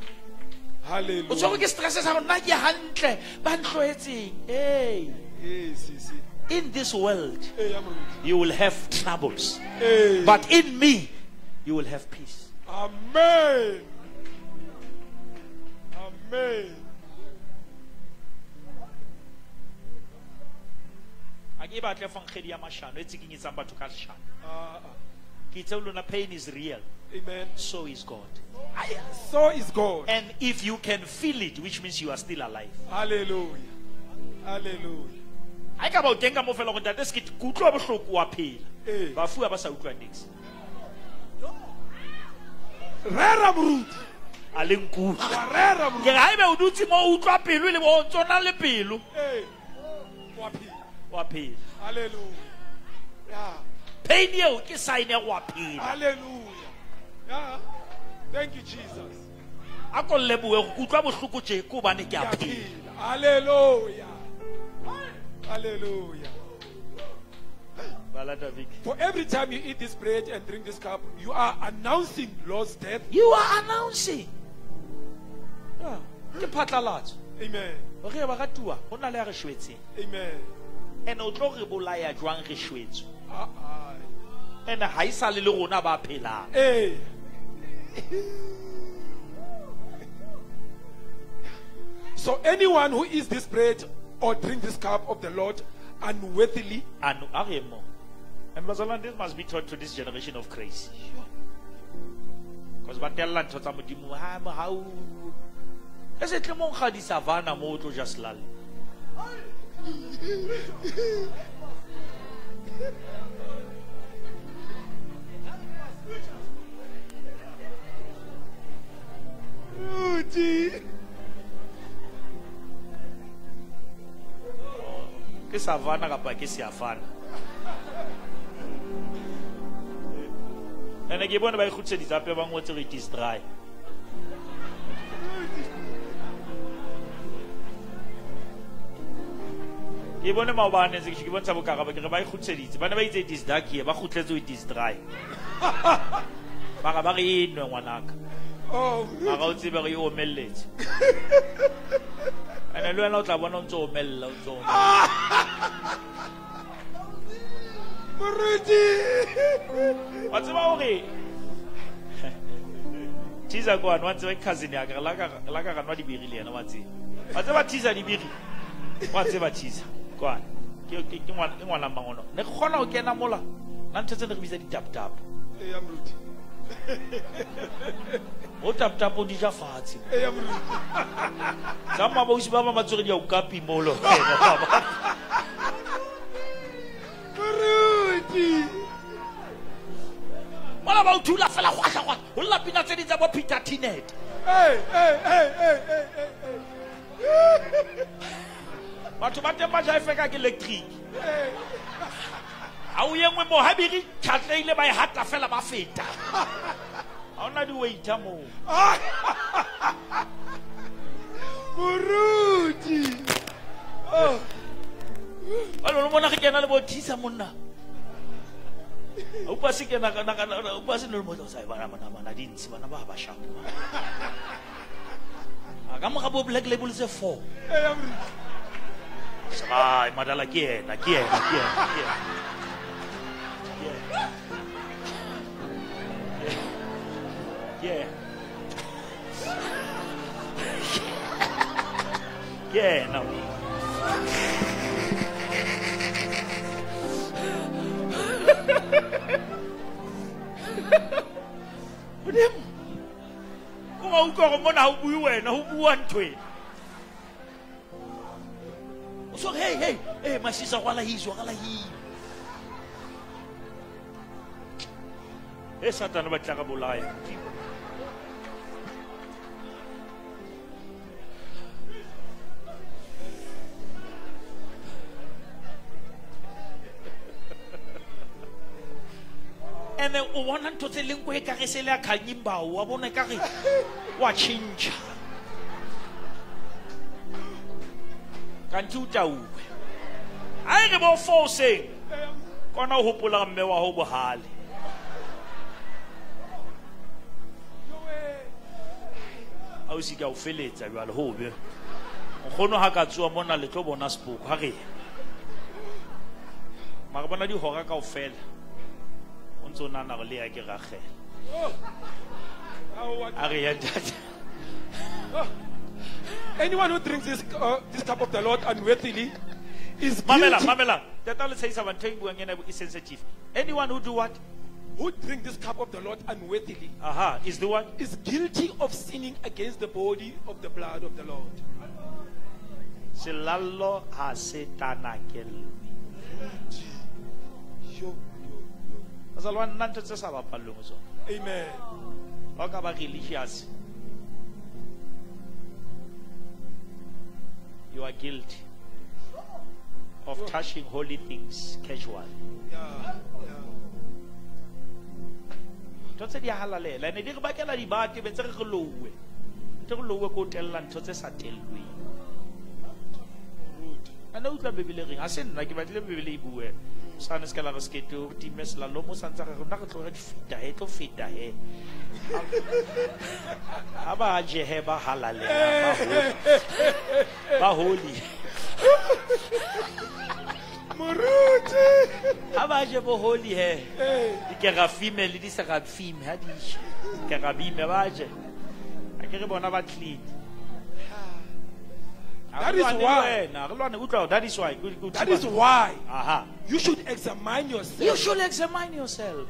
o Hallelujah. ke stress sa nna ke hantle ba ntlhoetseng hey Yes, yes, in this world you will have troubles Hey. but in me you will have peace Amen. Amen. a ke batle ya mashano e tsikinyetsang batho ka leshano ah, ah. Ah. ke itse pain is real amen. so is god So is God. and if you can feel it which means you are still alive Hallelujah. Hallelujah. ha e ka ba o teng ka mo fela gore tate se ke ke utlwa bohloko wa phela Ee. bafuwa ba sa utlwa nix Rera Muruti. a le nkutlwa Rera ke Muruti. re ga ebe o dutse mo utlwa pelo le bo o ntse o na le pelo Hey. Wapi. wa phela Hallelujah. Yeah. Pain eo ke sign ya wa phela. Yeah. Thank you, Jesus. a ko leboe go ke utlwa bohloko ke obane ke a phela Yaphila. Hallelujah. Hallelujah. For every time you eat this bread and drink this cup, you are announcing Lord's death. you are announcing Yeah. Amen. re ba ratuwa go na le ya re shwetseng Amen. and tlo re bolaya jwang re shwetswe. Uh-uh. And ga e sa le rona ba phelang. Hey. so anyone who eats this bread or drink this cup of the Lord unworthily, and a re mo. And bazalwane this must be taught to this generation of crazy. Because ba tella ntho tsa modimo ha mo ha o. E se tle mo nkga di savana mo tlo just lale Rudy. ke savana kapa ke seafana ene ke bone ba ikgutseditse ape ba ngwetse re is dry ke bone maobane ntse ke ke bontsha bokaraba ke re ba ikgutseditse ba ne ba itse it is dark here ba kgutletse it is dry ba ga ba re e nwe ngwanaka. Oh, ga ga o tsebe re o omelletse ene le wena o tla bona o ntse o omella o ntse. Moruti! wa tseba gore tisa kwane wa tseba ke cousin yaka re la ka ganwa dibiri le yena wa tseba. Wa tseba tisa dibiri? Wa tseba tisa kwane ke ngwana mangono ne kgona go kena mola na ntho tse ne re bitsa ditaptap Eya moruti. o di ja fatshe. Sa mabausi ba ba ba tswere diaukapi molo? Mola ba o thula fela gwatlhagwatlha go lla pina tse di tsa bo peter tinet batho ba teng ba jaefe ka ke electric. Ga o engwe mo habiri tlhatleile ba e hata fela ba feta ona di-waiter moo Moruti! Oh, ba lone bona ge kena le bothisa monna upa se kena upa se ne le motho sa bana bana bana dintsi bana ba ba shapo a ka moga bo black label se four. Eya moruti. ai madala ke ena ke ena ke o ga utlwa go mona ga o bue wena go bua ntho ena. O so hey hey hey masisa go alahiswa ga lahiwa e satane ba tla ka bolaya ene o bona ntho tse leng ko e kage se le a kganyimbao wa bona e kage wa tšhintšha kante o tauwe a e re bo foseng kona o mme wa go bogale a o se ka o feletsa jale gobe nkgono ga ka tsoa mona le tlo bona sepoko ga re. Mare bona dihora kao fela ntse o nana go le ya ke ragela a re ya data Anyone who drinks this, uh, this cup of the Lord unworthily is mamela mamela. Tata le tshahisa bantho e buang ena e sensitive. Anyone who do what? Who drink this cup of the Lord unworthily aha is the one? is guilty of sinning against the body of the blood of the Lord. selallo ha se tanakelwe Yo, yo, azalwa nna ntho tse sa bapallong ho tsona. Amen. ba ka ba religious. You are guilty of touching holy things casually. Yeah, ntho tse di a halalela ene di re bakela dibate be ntse re re louwe ntse re louwe ko o telela ntho tse sa tellweng. Utlwa bebele reng? Se nna ke batlile bebele e bue sane se ka la re sekete o time selalomo sa ntse re rona re tloga di feta he tlo feta he ga ba jehe ba halalela ba holi Moruti. ga ba je bo holi he dikerafime le diserafime ga di je dikerabime ba je a ke re bona ba clean That is why- wena re lwane utlwa that is why. Good- good- That is why. Aha. You should examine yourself. You should examine yourself.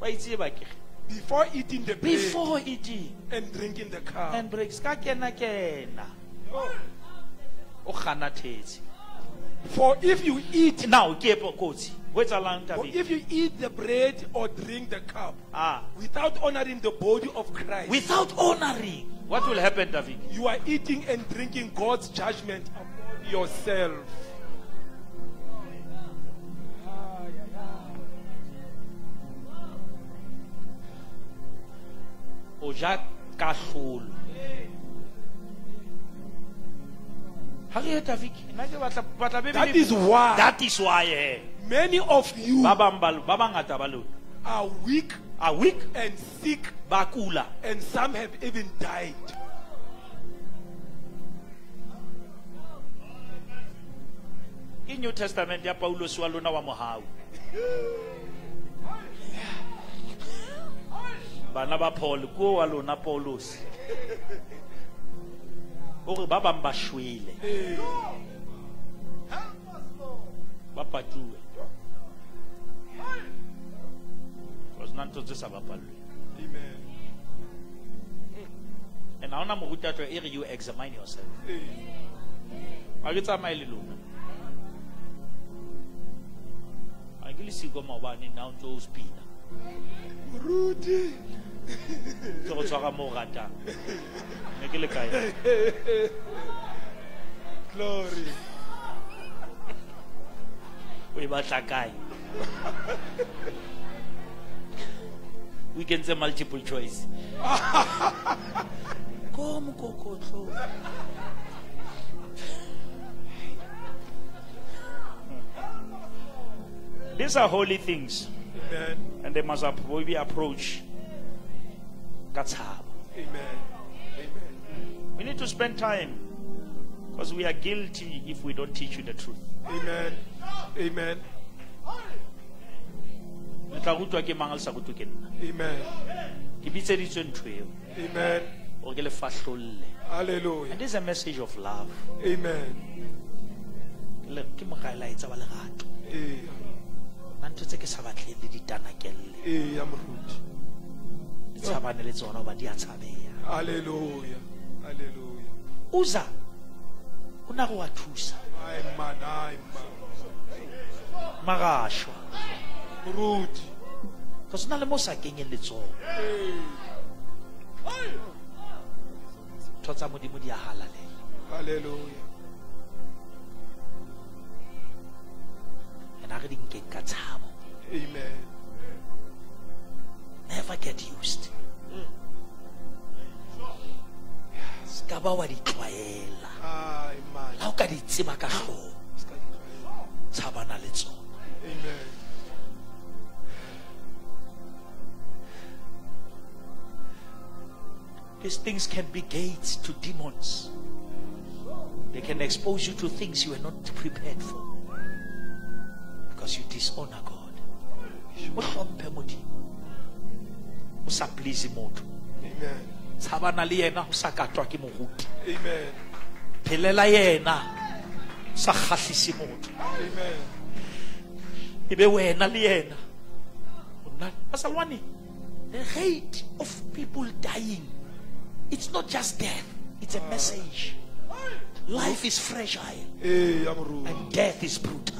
Wa itseba ke before eating the bread before eating. and drinking the cup. and breaks ka kena kena. O kganathetse. For if you eat, now ke epo kotsi. Ho etsahalang for tabeng? if you eat the bread or drink the cup ah. without honoring the body of Christ, without honoring what will happen david? You are eating and drinking God's judgment upon yourself. o ja kahlolo ha re eta viki nna ke batla batla be That is why that is why eh. many of you ba bang ba ba bangata ba lona. are weak a weak and sick, ba kula and some have even died. ke new testament ya paulos wa lona wa mohau. Bana ba paul ko wa lona paulos o re ba bang ba shwele. Ba patuwe because na ntho tse sa bapallwe Amen. and ha ona morutatwa e re you examine yourself. Ga ke tsamaye le lona. Ga ke le siko maobane na o ntse o spina. Rudy. ke go tshwara mo o ratang. Ne ke le kae? Glory. o e batla kae o say multiple choice ko mokokotlo these are holy things Amen. and they must be approached That's how. Amen. Amen. we need to spend time because we are guilty if we don't teach you the truth Amen. Amen. Le tla rutwa ke mang a le sa rutwe ke nna Amen. ke bitseditswe ntho eo Amen. gore ke le fahlolle and is a message of love Amen. Ke mogaelaetsa wa lerato Eh, na ntho tse ke sa batleng le ditanakelle eh, ya moruti. le tshabane le tsona goba di a tshabeya Hallelujah. Hallelujah. uza o na go wa thusa Ay Moruti. because na le mo sa kenyeng letsogo Eh, ntho tsa modimo di a halalela Hallelujah. and a re di nkeng ka tshabo Amen. never get used se ka ba wa di tlwaela man. la o ka di tseba ka tlhogo tshabana le tsona Amen. These things can be gates to demons. They can expose you to things you are not prepared for. Because you dishonor God. O hlomphe Modimo. O sa please motho. Amen. Tshabana le yena o sa katwa ke moruti. Amen. Phelela yena sa motho. Amen. Ebe wena le yena. o nna- the rate of people dying, it's not just death, it's a message. Life is fragile. And death is brutal.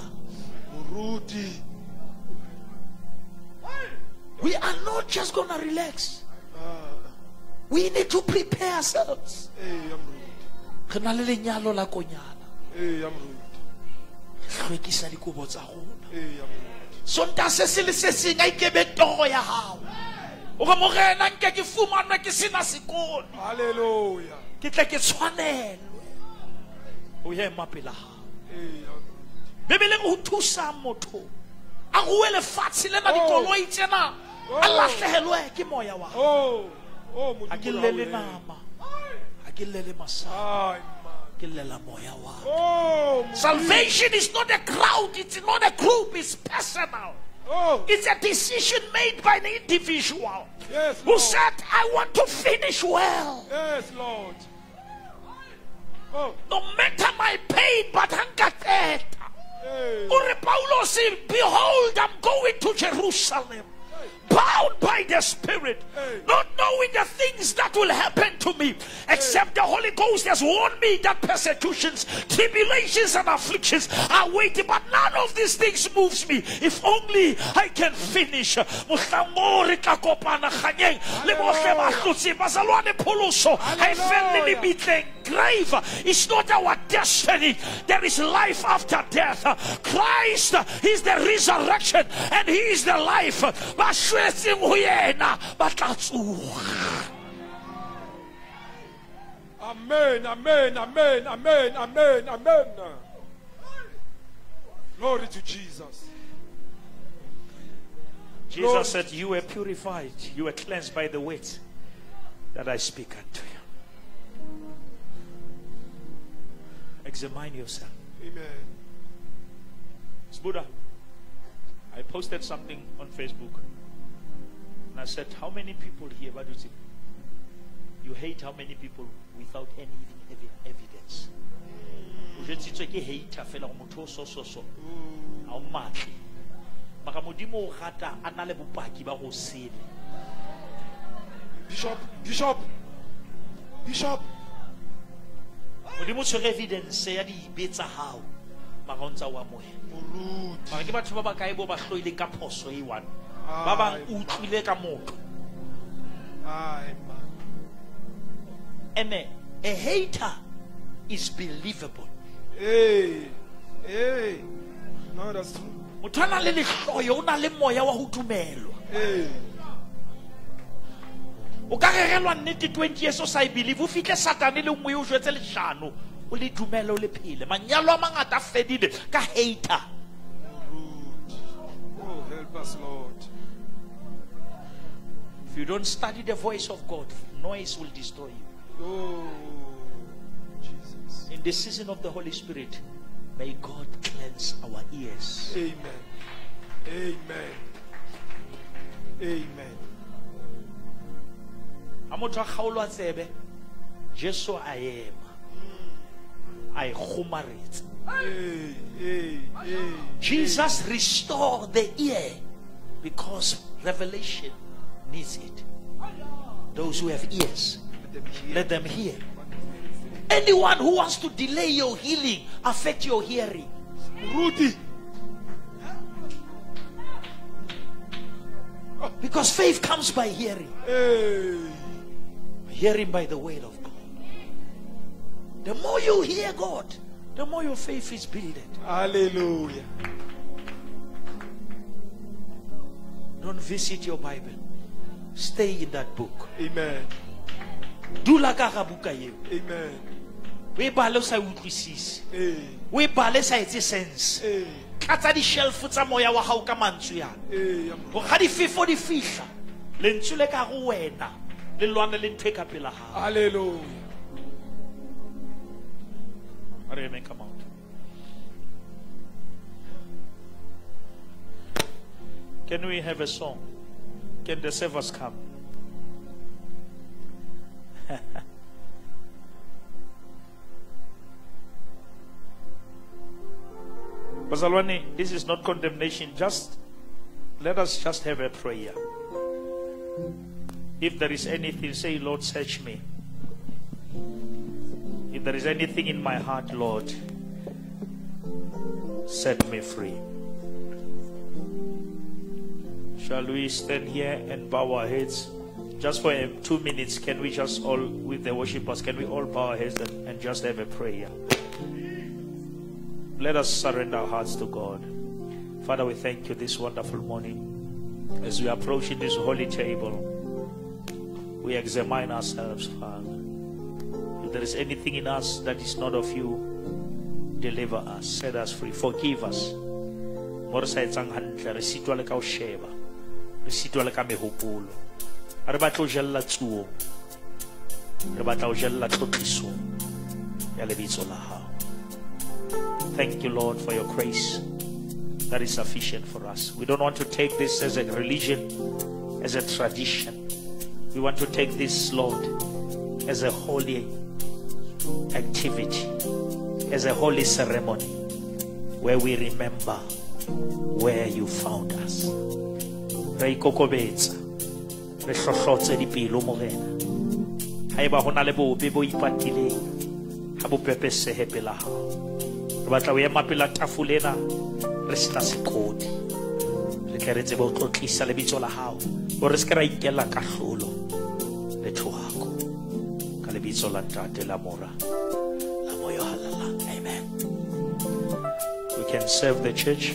We are not just gonna relax. Ah, We need to prepare ourselves. ya moruti. Re na le lenyalo la konyana. Ya hlwekisa dikobo tsa rona. Sonta se se le se seng a ikebe toro ya hao. O re morena nke ke fumanwe ke sena sekolo. Hallelujah. Ke tle ke tshwanelwe. O ye ema pela hao. Ya moruti. Bebeleng thusa motho. A lefatshe lena dikoloi tsena. A Oh. lahlehelwe ke moya wa. Oh, oh, Ha ke lle le nama. Ha ke lle le masaka. Ay ke llela moya wa Oh, salvation is not a crowd it's not a group it's personal Oh, it's a decision made by the individual yes, who Lord. said i want to finish well Yes, Lord. Oh, no matter my pain but hankateta hey. paulos behold i'm going to jerusalem bound by the spirit Hey. not knowing the things that will happen to me except the holy ghost has warned me that persecutions tribulations and afflictions are waiting but none of these things moves me if only i can finish Mohlang moo re tla kopana kganyeng le bohle ba hlotseng. Bazalwane, pholoso ha felle Hallelujah. lebitleng. grave is not our destiny there is life after death christ is the resurrection and he is the life ba shwetseng ho yena ba tla tsoga Amen, amen, amen, amen, amen, amen. Glory to Jesus. Jesus Lord. said, You were purified, you were cleansed by the word that I speak unto you. Examine yourself. Amen. It's Buddha. I posted something on Facebook. I said, How many people here, what do you think? You hate how many people without any evi- evidence? O jwetsitswe ke hater fela gore motho o so so so ga o matle maka modimo o rata a na le bopaki ba go sele Bishop, Bishop, Bishop. modimo tshwere evidence ya dibe tsa gago maka o ntse o amoge Moruti. mara ke batho ba ba kae bo ba tloile ka phoso e one ba bang utlwile ka motho and a, hater is believable Hey, hey. No, that's true. motho a nang le lehloyo o na le moya wa go dumelwa Hey. o ka regelwa nnete 20 years o sa e believe o fitlhe satane le nngwe o jwetse lešano o le dumele o le phele manyalo a mangata a fedile ka hater. Oh, help us, Lord. If you don't study the voice of god noise will destroy you Oh, Jesus. in the season of the holy spirit may god cleanse our ears Amen. Amen. Amen. a motho a kgaolwa tsebe jesu a ema a e kgomaretse Hey, hey, hey. jesus restore the ear because revelation needs it those who have ears Let them hear. let them hear anyone who wants to delay your healing affect your hearing Rudy. because faith comes by hearing Hey. hearing by the word of god the more you hear god the more your faith is builded Hallelujah. don't visit your bible stay in that book Amen. dula ka ga buka eo Amen. o e bale o sa e utlwisise Hey. o e bale sa etse sense Hey. tlatsa di-shelf tsa moya wa gago ka mantswe Hey. I'm- gore ga difefo di fitlha lentswe le ka go wena le lwane le ntho e ka pela gago Hallelujah. Do you come out? Can we have a song? The servers come? Bazalwane, this is not condemnation. Just let us just have a prayer. If there is anything, say, Lord, search me. If there is anything in my heart, Lord, set me free. Shall we stand here and bow our heads? Just for two minutes, can we just all, with the worshipers, can we all bow our heads and, and just have a prayer? Let us surrender our hearts to God. Father, we thank you this wonderful morning. As we approach this holy table, we examine ourselves, Father. If there is anything in us that is not of you, deliver us, set us free, forgive us. Mo re sa etsang hantle, re sitwa le ka ho sheba, re sitwa le ka mehopolo. Ha re batla ho jella tsuong, re batla ho jella tlhophisong ya lebitso la hao. Thank you, Lord, for your grace that is sufficient for us. We don't want to take this as a religion, as a tradition. We want to take this, Lord, as a holy activity, as a holy ceremony where we remember where you found us. Re ikokobetsa, re hlohlotse dipelo ho na le bobe bo ipatileng, ha pela hao. Re batla ho ema pela tafole ena re. Re tle re tsebe tlotlisa lebitso la hao, se ke ra ikela kahlolo le. Ka lebitso la la mora la moyo halalang. Amen. We can serve the church,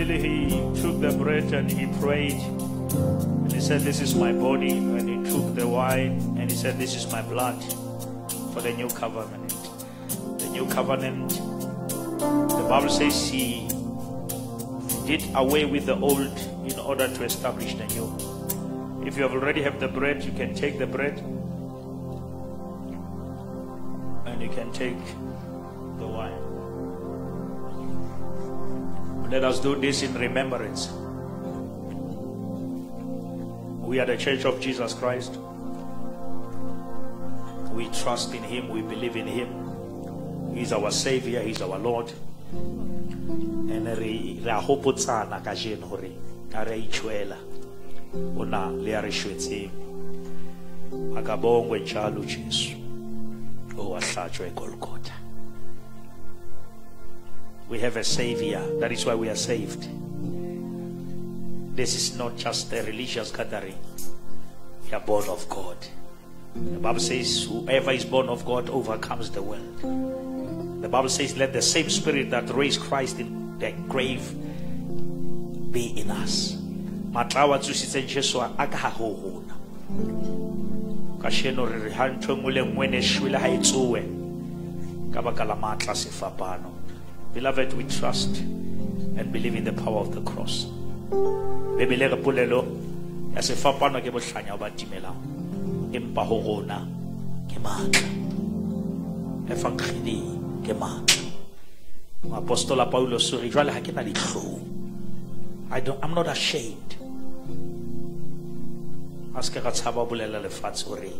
Bibili, he took the bread and he prayed. And he said, This is my body. And he took the wine and he said, This is my blood for the new covenant. The new covenant, the Bible says he did away with the old in order to establish the new. If you have already have the bread, you can take the bread and you can take Let us do this in remembrance. We are the Church of Jesus Christ. We trust in Him, we believe in Him. He's our Savior, He's our Lord. And re a hopotsana kajeno hore a re itshwela ona le a re shwetseng akabongwe njalo Jesu owahlatshwa eGolgotha we have a savior. That is why we are saved. This is not just a religious gathering. We are born of God. The Bible says whoever is born of God overcomes the world. The Bible says let the same spirit that raised Christ in the grave be in us. Matla wa tsusitseng Jesu a ka ha ho rona. Kasheno re re ha ntho engwe le engwe e ne shwele ha e ka baka la matla sefapano beloved we trust and believe in the power of the cross. Bebele re polelo ya sefapano ke bohlanya ba timelang empa ho rona ke matla. Evangelie ke matla. Moapostola paulos o re jwale ha ke na ditlhong. I don't, I'm not ashamed. A se ke ra tshaba bolela lefatshe hore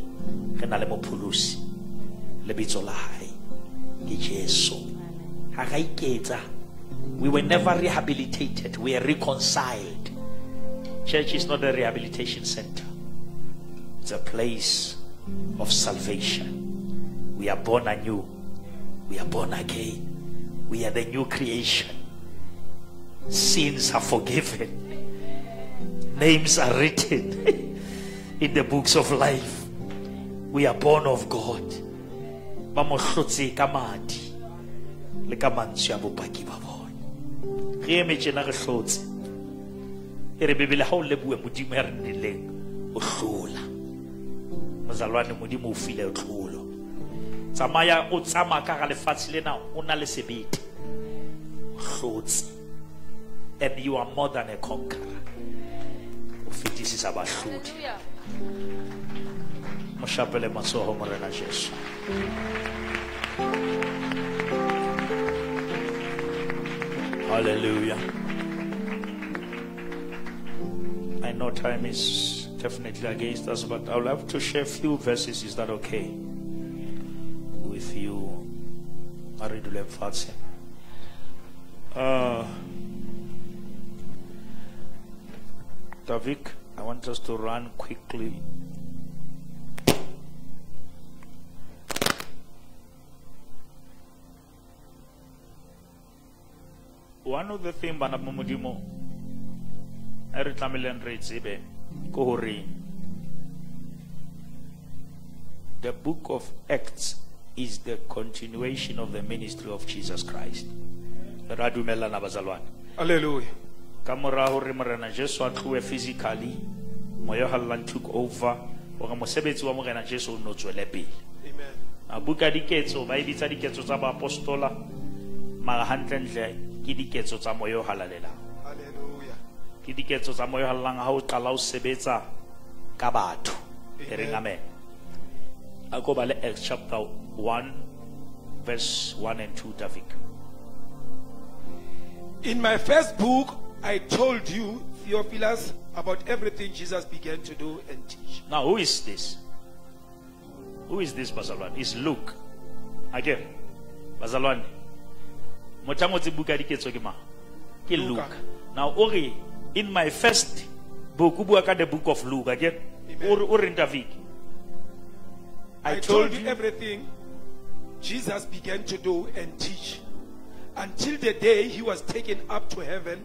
re na le mopholosi lebitso la hae ke jesu we were never rehabilitated. We are reconciled. Church is not a rehabilitation center. It's a place of salvation. We are born anew. We are born again. We are the new creation. Sins are forgiven. Names are written in the books of life. We are born of god. Ba mo hlotse ka madi le ka mantswe a bopaki ba bona. Re eme tjena re hlotse. E re bebele ha o lebue modimo ya re nnileng o hlola. Mozalwane modimo o file tlholo tsamaya o tsamaya ka ga lefatshe lena o na le sebete. O hlotse. And you are more than a conqueror. O fetisisa bahlodi. Mo shapele matsoho morena jesu hallelujah i know time is definitely against us but I would have to share a few verses is that okay with you. Mari dule fatshe. Uh, I want us to run quickly. One of the things bana ba modimo e re tlameleng re tsebe ke hore the book of Acts is the continuation of the ministry of Jesus Christ. Ra dumellana bazalwane. Hallelujah. ka mora hore morena jesu a tlohe physically moya o hallang took over hore mosebetsi wa morena jesu o no tswele pele Amen. a buka diketso ba e bitsa diketso tsa baapostola mara hantlentle ke diketso tsa moya o halalelang Hallelujah. ke diketso tsa moya o ha o qala o sebetsa ka batho e reng amen a ko acts chapter 1 verse 1 and 2 Tafik. In my first book, I told you, Theophilus, about everything Jesus began to do and teach. Now, who is this? Who is this Bazalwan? is Luke. Again, Bazalwan. Ngotseng buka diketso ke mang? Ke Luka. Luke. Now, ori in my first book, o bua ka the book of Luke. Again, o reng David? I, told, you everything Jesus began to do and teach until the day he was taken up to heaven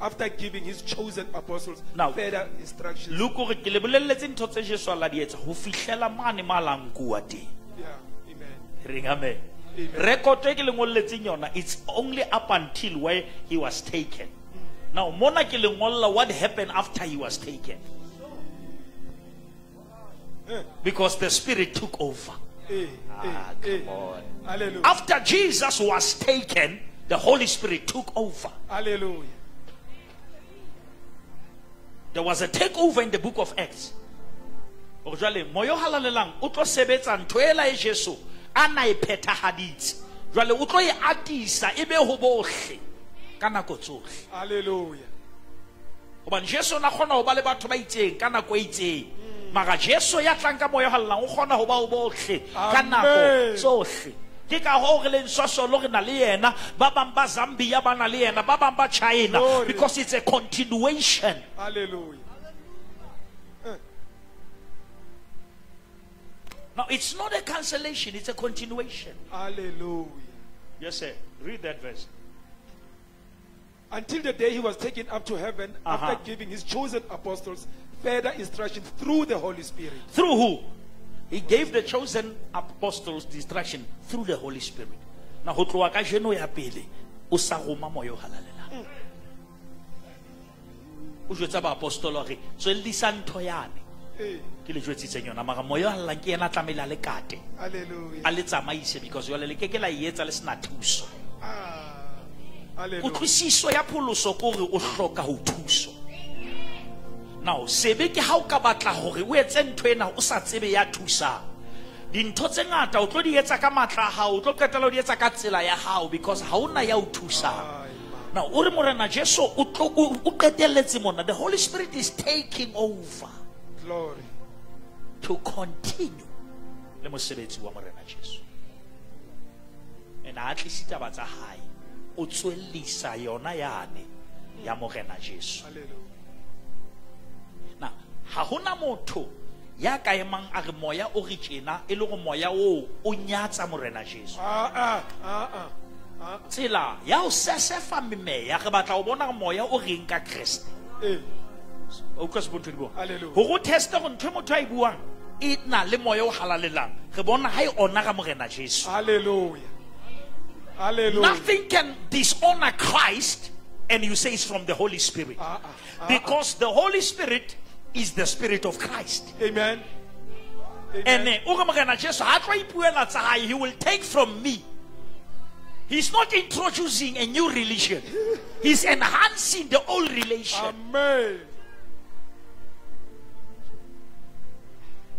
after giving his chosen apostles Now, further instructions. Luke ore ke le bolelletse ntho tse Jesu a la di etsa ho fihlela mane ma la nkuwa teng. Yeah, amen. Ring amen. Record e ke le ngolletseng yona it's only up until where he was taken. Now mona ke le ngolla what happened after he was taken. Eh, Because the spirit took over. eh, Ah, eh, eh. come on. Hallelujah. After Jesus was taken, the Holy Spirit took over. Hallelujah. There was a takeover in the book of Acts. Hore jwale moya o halalelang o tlo sebetsa ntho ela e Jesu a na e phethahaditse. Jwale o tlo e atisa ebe ho bohle ka nako tsohle. Hallelujah. hobane jesu o na kgona ho ba le batho ba itseng ka nako e itseng hmm. mara jesu ya tlang ka moya hallang o kgona ho ba ho bohle ka nako tsohle ke ka hoo re leng swasolo re na le yena ba bang ba zambia ba na le yena ba bang ba china because it's a continuation Hallelujah. Now it's not a cancellation it's a continuation. Hallelujah. yes sir. Read that verse. Until the day he was taken up to heaven Uh-huh. after giving his chosen apostles further instructions through the Holy Spirit. through who? He gave the chosen apostles instruction through the holy spirit. Na ho tloha ka jeno ya pele o sa roma moya o halalelang o jwetsa baapostola hore tswellisa ntho yane ke le jwetsitseng yona mara moya o halelang ke yena a tlamehile a le kate. A le tsamaise because jwale le ke ke la etsa le sena thuso. Ah, kutlwisiso ya pholoso ke hore o hloka ho thuswa. Now sebe ke ha o ka batla hore o etse ntho ena o sa tsebe ya thusang dintho tse ngata o tlo di etsa ka matla a hao o tlo qetela o di etsa ka tsela ya hao because ha ona ya o thusang now o re morena jesu o tlo- o o qetelletse mona the holy spirit is taking over Glory. to continue le mosebetsi wa morena jesu and a tlisitse taba tsa hae o tswellisa yona yane ya morena jesu na ha hona motho ya ka emang a re moya o re tjena e le go moya oo o nyatsa morena jesu Ah, ah, ah, ah. ah. tsela ya ho sesefa memeya re batla ho bona moya o reng ka kreste O utlwa sepontho buang Hallelujah. hore o teste gore ntho e motho a e buang e na le moya o halalelang re bona ha e ona morena jesu hallelujah. Hallelujah. Nothing can dishonor Christ and you say it's from the Holy Spirit. Ah, ah, ah, Because the Holy Spirit is the Spirit of Christ. Amen. And o re Morena Jesu, ha tlo ipuela tsa hae, he will take from me. He's not introducing a new religion. He's enhancing the old relation. Amen.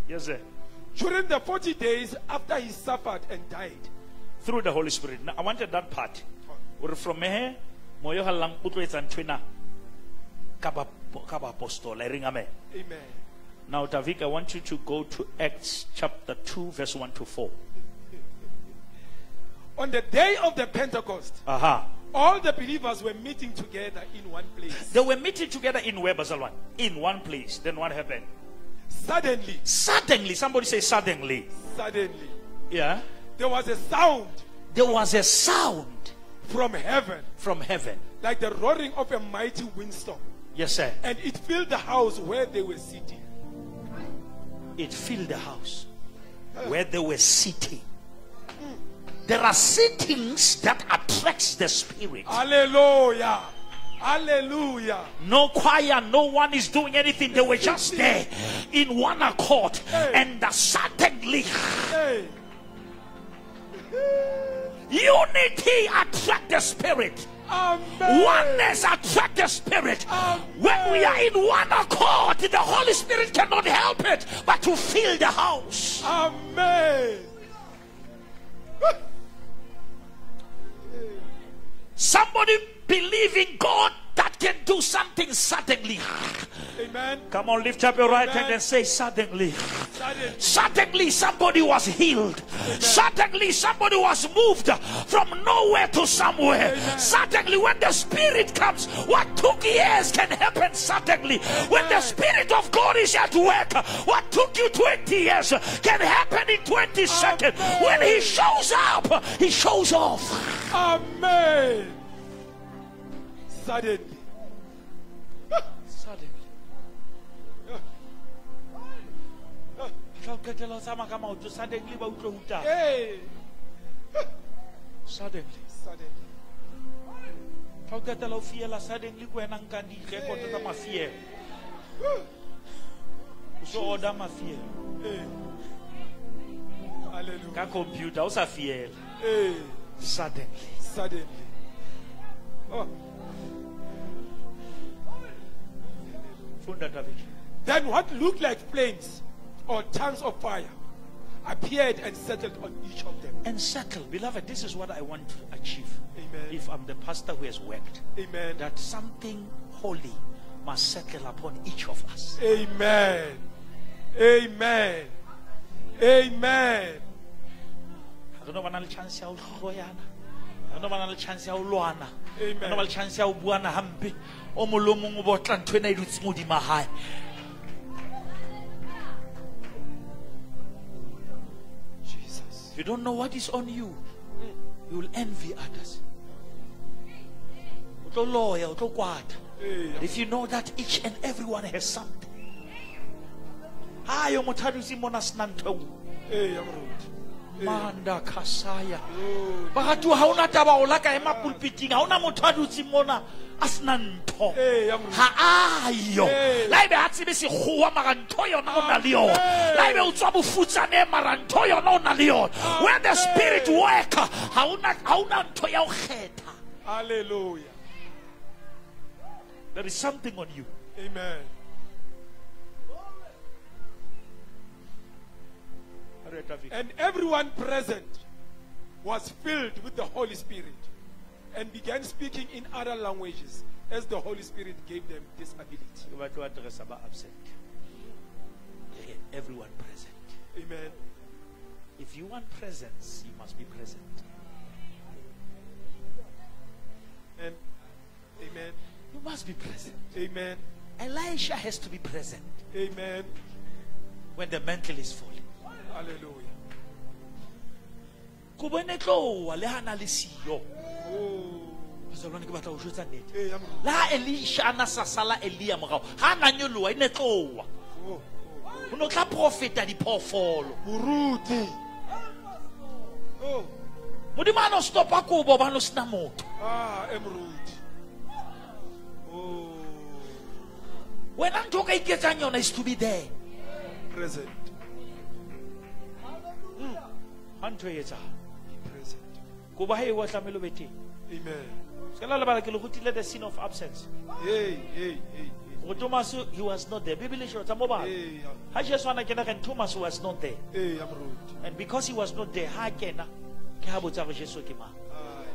Yes, sir. During the 40 days after he suffered and died, Through the Holy Spirit. Now, I wanted that part. Or from here, moyo halang utlo etsa nthwena ka ba ka apostol, ring amen. amen. Now, Davik, I want you to go to Acts chapter 2, verse 1 to 4. On the day of the Pentecost, Aha. all the believers were meeting together in one place. They were meeting together in where, Bazalwan? In one place. Then what happened? Suddenly, Suddenly, somebody say suddenly. suddenly, Yeah. there was a sound There was a sound from heaven, from heaven. like the roaring of a mighty windstorm, Yes, sir. and it filled the house where they were sitting. It filled the house where they were sitting. There are sittings that attracts the spirit. Hallelujah! Hallelujah! No choir, no one is doing anything. They were just there in one accord. And uh, suddenly, Hey! unity attract the spirit. Amen! Oneness attract the spirit. Amen. When we are in one accord, the Holy Spirit cannot help it but to fill the house. Amen! Somebody believe in God that can do something suddenly. Amen. Come on, lift up your right Amen. hand and say suddenly. Suddenly, Suddenly somebody was healed. Suddenly somebody was moved from nowhere to somewhere. Suddenly when the spirit comes, what took years can happen suddenly. When the spirit of God is at work, what took you 20 years can happen in 20 seconds. When he shows up, he shows off. Amen! Suddenly, Suddenly. Suddenly, hey! suddenly. Suddenly, fa o qetela o fiela suddenly ke wena nkang direkoto tsa mafielo o so order mafielo ka computer o sa fiela suddenly. Suddenly, oh, then what looked like flames or tongues of fire appeared and settled on each of them. and settle beloved this is what i want to achieve Amen. if i'm the pastor who has worked Amen. that something holy must settle upon each of us Amen. Amen. Amen. re no bana le chance ya ho hloyana re no bana le chance ya ho lwana Amen. Re no ba le chance ya ho buana hampe o mong le o botla ntho ena e dutseng hodima hae Jesus. You don't know what is on you, you will envy others. O tlo loya, o tlo kwata. If you know that each and everyone has something. Hayo motho a dutse mona a sena ntho nngwe. hey, I'm rude. Manda kasaya. Oh, Baratuwa ha ona taba o la ka ema pulpiting, ha ona motho a dutseng mona a sena ntho. hey, I'm rude. ha ayo Ee. la ebe a tsebe sekgowa mara ntho yona o na le yona la ebe o tswa bofutsane mara ntho yona o na le yona when the spirit work ha ona ha ona ntho ya kgetha Hallelujah. there is something on you Amen. And everyone present was filled with the Holy Spirit and began speaking in other languages as the Holy Spirit gave them this ability. Ke batla ho addressa ba absent Again, everyone present Amen. if you want presence you must be present And amen. you must be present Amen. Elisha has to be present Amen. when the mantle is falling Hallelujah. ko bone tloa le hana le siyo Oh. bazalwane ke batla ho jwetsa nnete le ha elisha a na sa sala elia morao ha na nyoloha e ne tloa oh. o ne o tla profeta diphoofolo Muruti. Oh. modimo a no stopa kobo ba no sena motho Ah. Oh. wena ntho o ka iketsang yona is to be there Present. Ha ntho e etsang Be present. koba ha ewa tlamehile o be teng ka la lebala ke le gotile the sin of absence. Hey, hey, hey, go thomas he was not there. Bibele e tsa mo hey. bana ha jesu kena gen thomas was not there. And because he was not there ha kena ke ha botsa gore jesu ke mang.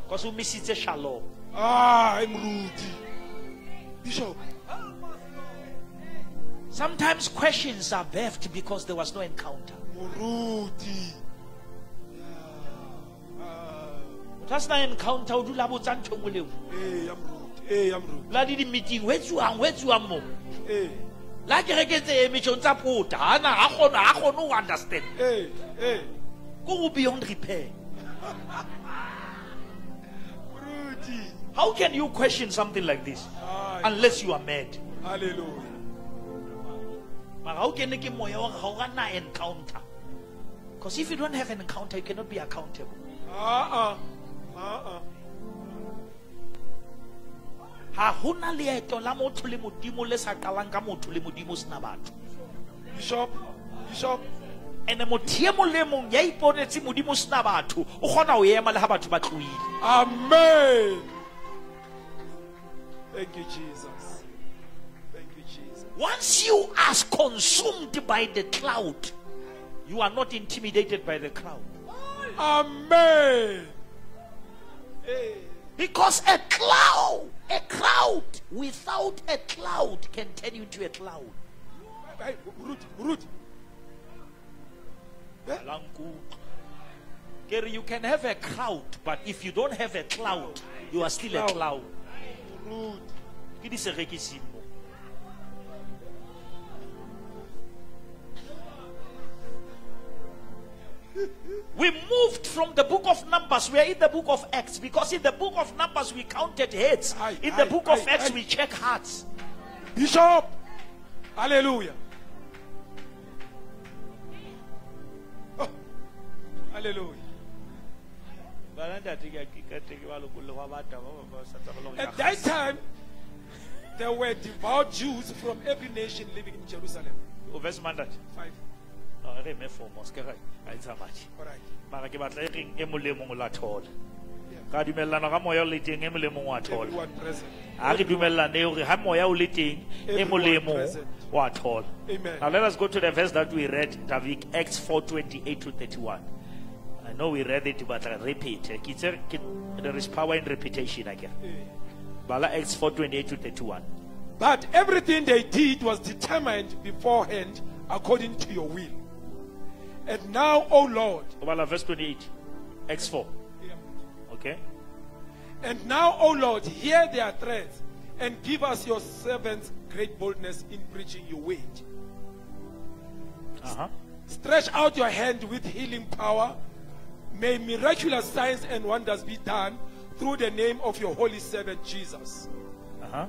Because o misitse shalom. Ah, Emerald. Bishop. sometimes questions are birthed because there was no encounter. Muruti. Ah. a sena encounter o dula botsa ntho engwe le engwe Hey, eh, I'm rude. Eh, hey, I'm rude. la di di-meeting ho etsuwang ho etsuwang moo Hey, eh. la kereke tse emetšong tsa pota ana ga kgone ga kgone ho understand hey, hey. go beyond repair how can you question something like this unless you are mad Hallelujah. mara ga o kene ke moya wa ga o ga na encounter because if you don't have an encounter you cannot be accountable Uh-uh. Uh-uh. ga gona leeto la motho le modimo le sa qalang ka motho le modimo sena batho Bishop, Bishop, and motho e mong le mong ya iponetse modimo sena batho o kgona ho ema le ha batho ba tlohile Amen. Thank you, Jesus. Thank you, Jesus. once you are consumed by the cloud you are not intimidated by the crowd Amen. Because a cloud a cloud without a cloud can turn you into a cloud Hey, Rudy, Rudy. Gary, you can have a cloud, but if you don't have a cloud you are still a Cloud. cloud Rudy. ke di We moved from the book of Numbers. We are in the book of Acts because in the book of Numbers we counted heads. In the book of Acts we check hearts. Bishop, Hallelujah. Oh, hallelujah. At that time, there were devout Jews from every nation living in Jerusalem. Oh, verse 5. No, re me for mos ke re a. All right. Mara ke batla e reng e mo le mong o la thola. Ka dumellana ka moya o le teng e mo le mong wa thola. Ha re dumellane hore ha moya o le teng e mo le Everyone mong present. wa thola. Now let us go to the verse that we read, Davik, Acts 4:28 to 31. I know we read it, but I repeat. Ke There is power in repetition again. Bala Acts 4:28 to 31. But everything they did was determined beforehand according to your will. And now, O Lord, verse 28. Acts 4. Okay. and now, O Lord, hear their threats and give us your servants great boldness in preaching your word. Uh-huh. Stretch out your hand with healing power. May miraculous signs and wonders be done through the name of your holy servant Jesus. Uh-huh.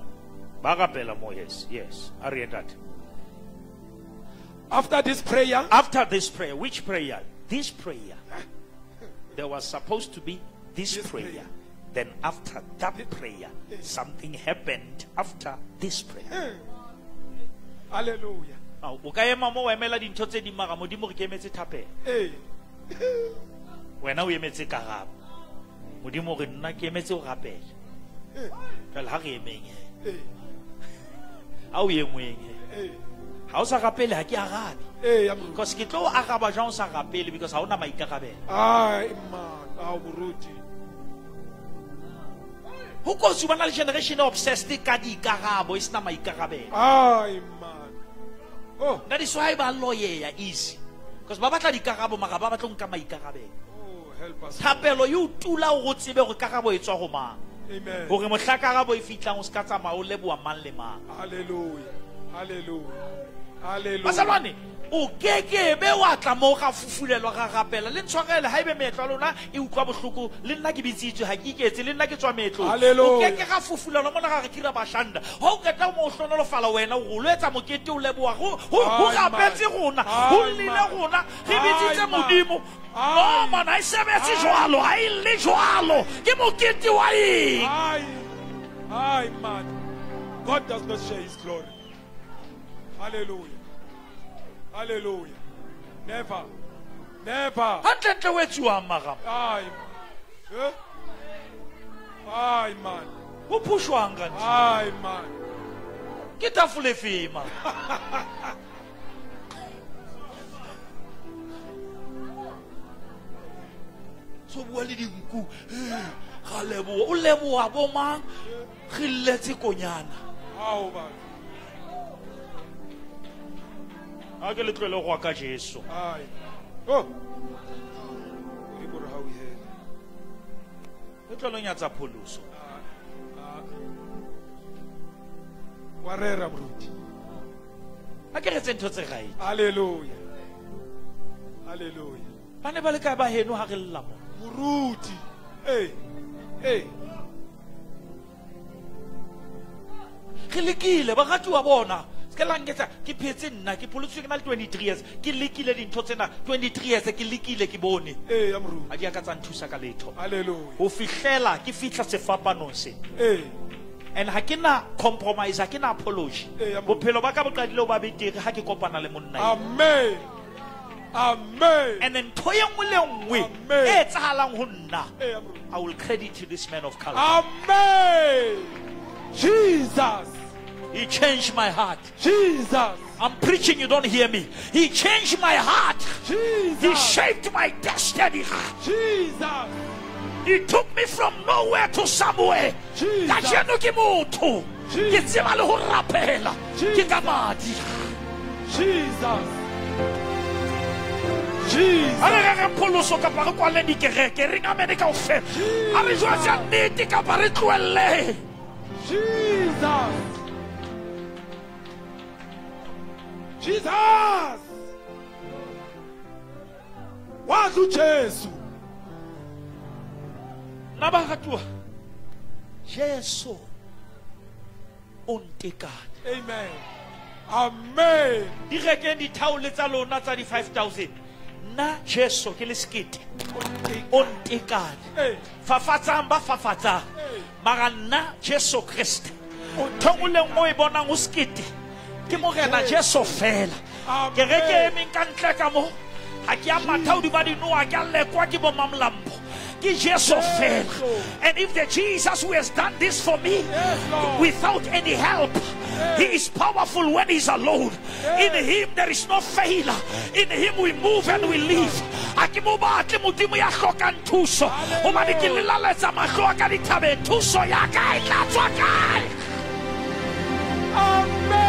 Yes. Yes. I read that. After this prayer, After this prayer, which prayer? This prayer. There was supposed to be this, This prayer. prayer. Then after that prayer, something happened after this prayer. hallelujah. O ka ema mo wa emela dintho tse ding mara modimo re ke emetse thapelo Hey, wena o emetse karabo modimo re nna ke emetse ho rapela jale ha re emeng he hey, engweng he ha o sa rapele ha ke arabe because ke tlo o araba jang o sa rapele because ha ona maikarabelo Ay, man, how Buruti. ho kotsi ba na le generation obsessed ka diikarabo e sena maikarabelo. Oh, that is why ba lawyer easy because ba batla dikarabo mara ba batla nka maikarabelo oh, help us. thapelo e o tula o tsebe gore karabo e tswa go mang Amen. gore mohla karabo e fitlhang o se ka tsamaya o leboa mang le mang Hallelujah. Hallelujah. Hallelujah. basalwane o kekebe wa tla mo ga fufulelwa ga rapela le ntshwarele ebe lona e utlwa le nna ke bitsitswe ke iketse le nna ke tswa o ga fufulelwa mona ga re kira bashanda o mo hlonolofala wena o loetsa mokete o leboa go go- go Ai, rapetse man. rona go llile man. rona re bitsitse modimo Ai. no oh, mana a e sebetse Ai. jwalo ga e le jwalo ke mokete wa eng Ay, ay, man. God does not share his glory. Hallelujah. Hallelujah. Never. Never. gantlentle o etsiwang magama Ay, man. Eh? Ay, man. go phušwang kante Ay, man. ke tafole fema so bua le dinku eh, ga leboa o leboa bo mang re lletse konyana How man? A ke le tlwele go ka jesu. Oh. Tlo lo nyatsa pholoso. Wa rera moruti a ke retse ntho tse right. Halleluja halleluja ba ne ba le kae ba heno ga re lla mo. Moruti ee ee re lekile baratuwa bona ke lanketsa ke phetse nna ke pholotswe ke na le 23 years. Ke lekile dintho tsena 23 years ke lekile ke bone. Ee ya moruti a di a ka tsa nthusa ka letho. Halleluja ho fihlela ke fihla sefapanong se. Ee. And ha ke na compromise ha ke na apology. Bophelo ba ka bo qadile ho ba betere ha ke kopana le monna amen. Amen. And then ntho nngwe le nngwe Amen. etsahalang ho nna ee ya moruti i will credit to this man of color. Amen. Jesus he changed my heart. Jesus. I'm preaching you don't hear me. He changed my heart. Jesus. he shaped my destiny. Jesus. He took me from nowhere to somewhere. Jesus. kajeno ke motho ke Jesus. tseba le ho rapela ke Jesus. ka madi jesus. jesus a re re re pholoso kapa re kwale dikereke re ngamene kaofela. A re jwatsa nnete kapa re tlohelle. Jesus. Jesus. Wazi uJesu. nna ba ratuwa jesu o ntekane Amen. Amen. di rekeng dithaole tsa lona tsa di-5 000 nna jesu ke le sekete? O ntekane fafatsang ba fafatsang. Mara nna jesu kreste ntho ngwe le nngwe o e bonang o sekete ke morena jesu fela. Kereke e emeng ka ntle ka mo. Ga ke a matha hodima dinoa ke a lekwa ke bomamlampo ke fela. And if the jesus who has done this for me without any help he is powerful when he's alone. In him there is no failure. In him we move and we live. A ke mo batle modimo ya hlokang thuso. Gobane ke lelaletsa mahlo a ka dithabeng. Thuso ya ka e tla tswa kae? Amen.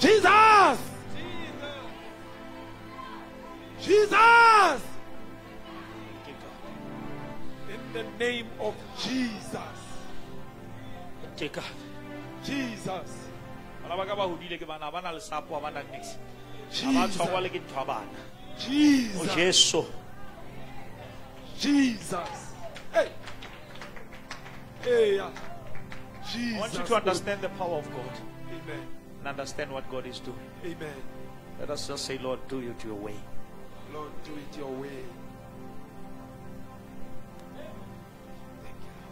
Jesus. Jesus. In the name of Jesus. Jesus. bana ba ka ba hodile ke bana ba na le sapo a ba nang nix a ba Jesus. tshwarwa le ke ntho bana o Jesus. jesu Jesus. Hey. Hey. yeah. i want you to understand the power of god Amen. And understand what god is doing Amen. let us just say lord do it your way Lord, do it your way.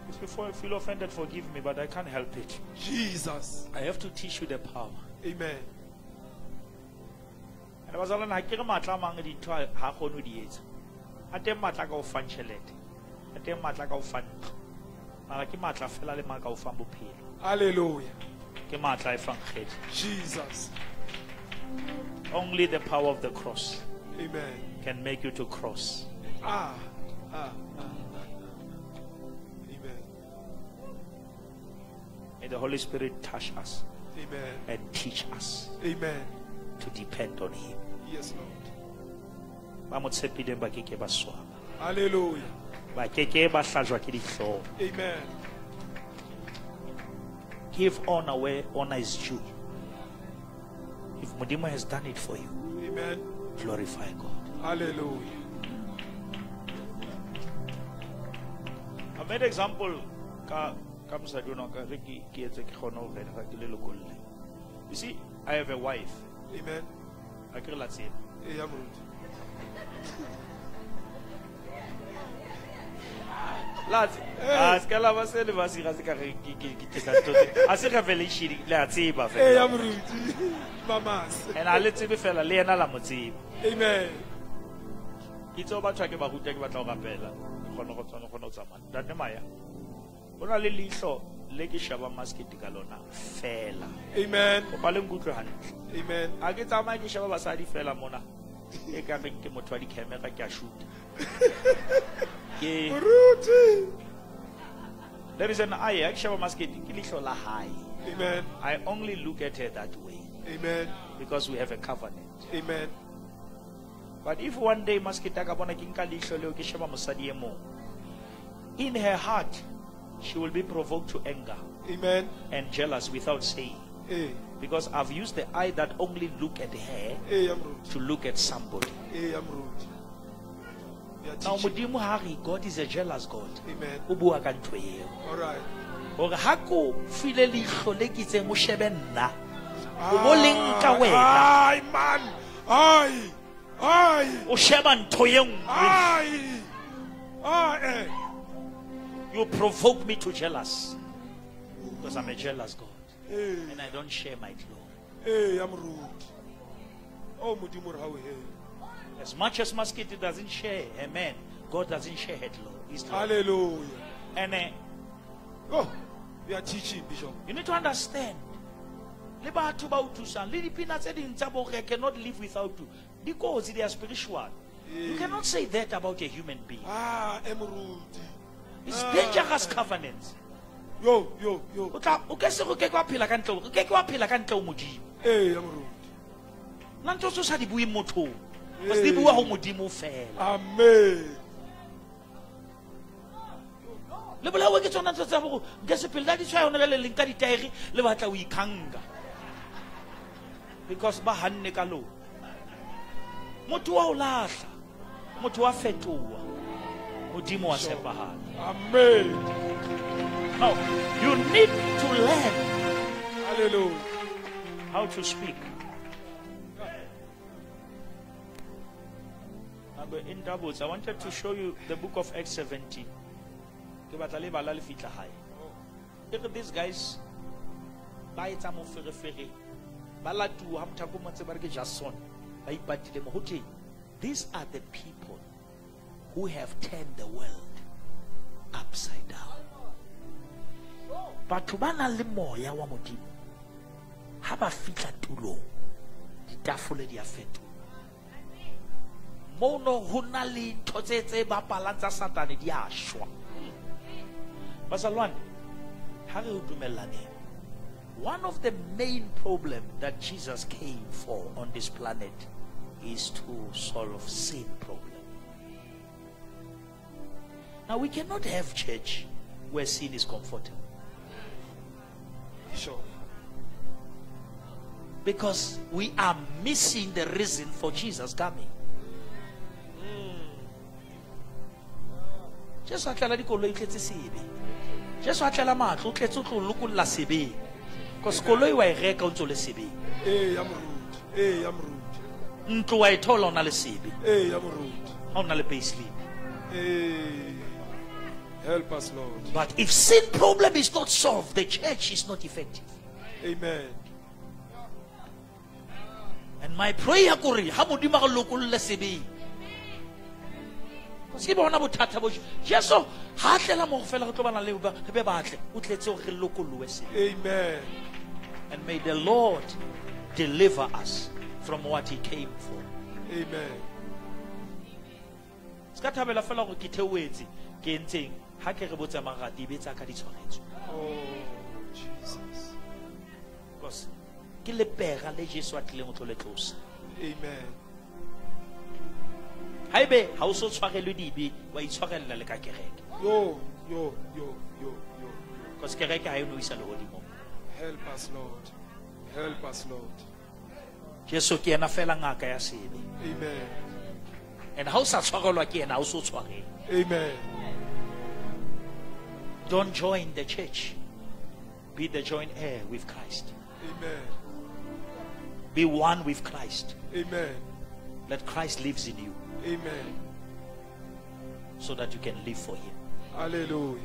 Just before i feel offended forgive me but i can't help it Jesus. i have to teach you the power Amen. ene bazalana ga ke re maatla a mangwe dintho ha kgone ho di etsa a teng maatla ka o fang tšhelete a teng maatla ka o fang ntlo mara ke maatla fela le maa ka o fang bophelo Hallelujah. Ke maatla a e fang Jesus. only the power of the cross Amen. can make you to cross Ah. Ah. ah, ah. Amen. may the holy spirit touch us Amen. and teach us Amen. to depend on him Yes, Lord. ba mo tshepileng ba swaba Hallelujah. ba keke ba hlajwa ke dihlooho Amen. Give honor where honor is due if Mudima has done it for you Amen. glorify god Hallelujah. I made example ka ka mosadi ona ka re ke ke etse ke kgone ho rena ke le lekolle you see i have a wife Amen. a ke re la tseba Hey, I'm rude. la tse a se ka la ba se le ba se ga se ka re ke tsote a se revelation le a tseba fela and a le tsebe fela le yena la mo tseba Amen. itse ba tshwa ke ba ruta ke batla go rapela kgone go tswana kgone go tsamaya ntate maya na le leihlo le ke shaba maskete ka lona fela Amen. kopa le nkutlwe hantle Amen. a ke tsamaye ke sheba basadi fela mona e ka reng ke motho wa di-camera ke a shoota ke there is an eye a ke sheba maskete ke leihlo la hae Amen. i only look at her that way Amen. because we have a covenant Amen. But if one day maskita ka bona ke nka leihlo leo ke sheba mosadi e mong, in her heart, she will be provoked to anger Amen. and jealous without saying. Eh, Because I've used the eye that only look at her eh, to look at somebody. Eh, I'm rude. We are Now teaching. Modimo ha God is a jealous God. Amen. O bua ka ntho eo. All right. Hore ha ko file leihlo le ke itseng o shebe nna. O bo le nka wena. Man. Ai. Ai. O sheba ntho nngwe. Ai. Ah, eh. You provoke me to jealous. Because I'm a jealous God. Eh, And I don't share my glory. eh, I'm rude. Oh, Modimo re ha o hele. As much as Maskiti doesn't share man, God doesn't share her glory. His glory. Hallelujah. And uh, Oh, we are teaching, Bishop. you need to understand. Le batho ba o thusang, le dipina tse ding tsa bo cannot live without you. Because they are spiritual. You cannot say that about a human being. Ah, I'm rude. It's Ah. dangerous covenants. Yo, yo, yo. O tla o ke se go ke kwa phela ka ntle o ke ke wa phela ka ntle o modimo. Eh, I'm rude. Nna ntse o sa di bue mothong. Because di bua ho modimo fela. Amen. le bolawe ke tsona ntho tsa bogo nke se phele la ditshwayo ne le leng ka ditaere le batla o ikganga because ba hanne ka lona motho wa o latlha motho wa fetoa modimo wa tshepahala Amen. Now you need to learn Hallelujah. how to speak Number in doubles, I wanted to show you the book of Acts 17. Ke batla le bala le fihla hae. E re these guys ba etsa moferefere ba latuwa ha motho motse ba re ke Jason ba ipatile mo ho. These are the people who have turned the world upside down. Batho ba nang le moya wa modimo ha ba fihla tulong ditafole di a fetoha. Mono ho na le ntho tse tse bapalang tsa satane di a shwa. Basalwane ha re dumellaneng one of the main problem that jesus came for on this planet is to solve sin problem. Now we cannot have church where sin is comfortable Bishop. because we are missing the reason for Jesus coming. Jesu a tlela dikoloi tletse sebe. Jesu a tlela matlo o tletse o tlo lokolla sebeng. Because koloi wa e reka o ntse o le sebeng. Eh, I'm rude. Eh, I'm rude. Ntlo wa e thola o na le sebe. Eh, I'm rude. Ha o na le payslip. Help us, Lord. But if sin problem is not solved, the church is not effective. Amen. And my prayer kore ha modimo a re lokolle sebeng. Because ke bona bothata bo Jesu ha tlela mo fela re tlo bana le ba re be batle o tletse hore re lokollohe sebeng. Amen. And may the Lord deliver us from what he came for. Amen. Ska thabela fela hore ke theoetse ke entseng ha ke re botsa e be tsa ka di tshwanetse. Oh, Jesus. Because ke lepega le Jesu a tlileng tlo le tlosa. Amen. Haebe ha o so tshwarelwe dibe wa itshwarella le ka kereke. Yo, yo, yo, yo, yo. Because kereke ha e no isa lehodimo. Help us, Lord. Help us, Lord. Jesu ke yena fela ngaka ya sebe. Amen. And ha o sa tshwarelwa ke yena ha o so tshwarelwe. Amen. Don't join the church. Be the joint heir with Christ. Amen. Be one with Christ. Amen. That Christ lives in you Amen. so that you can live for him. Hallelujah.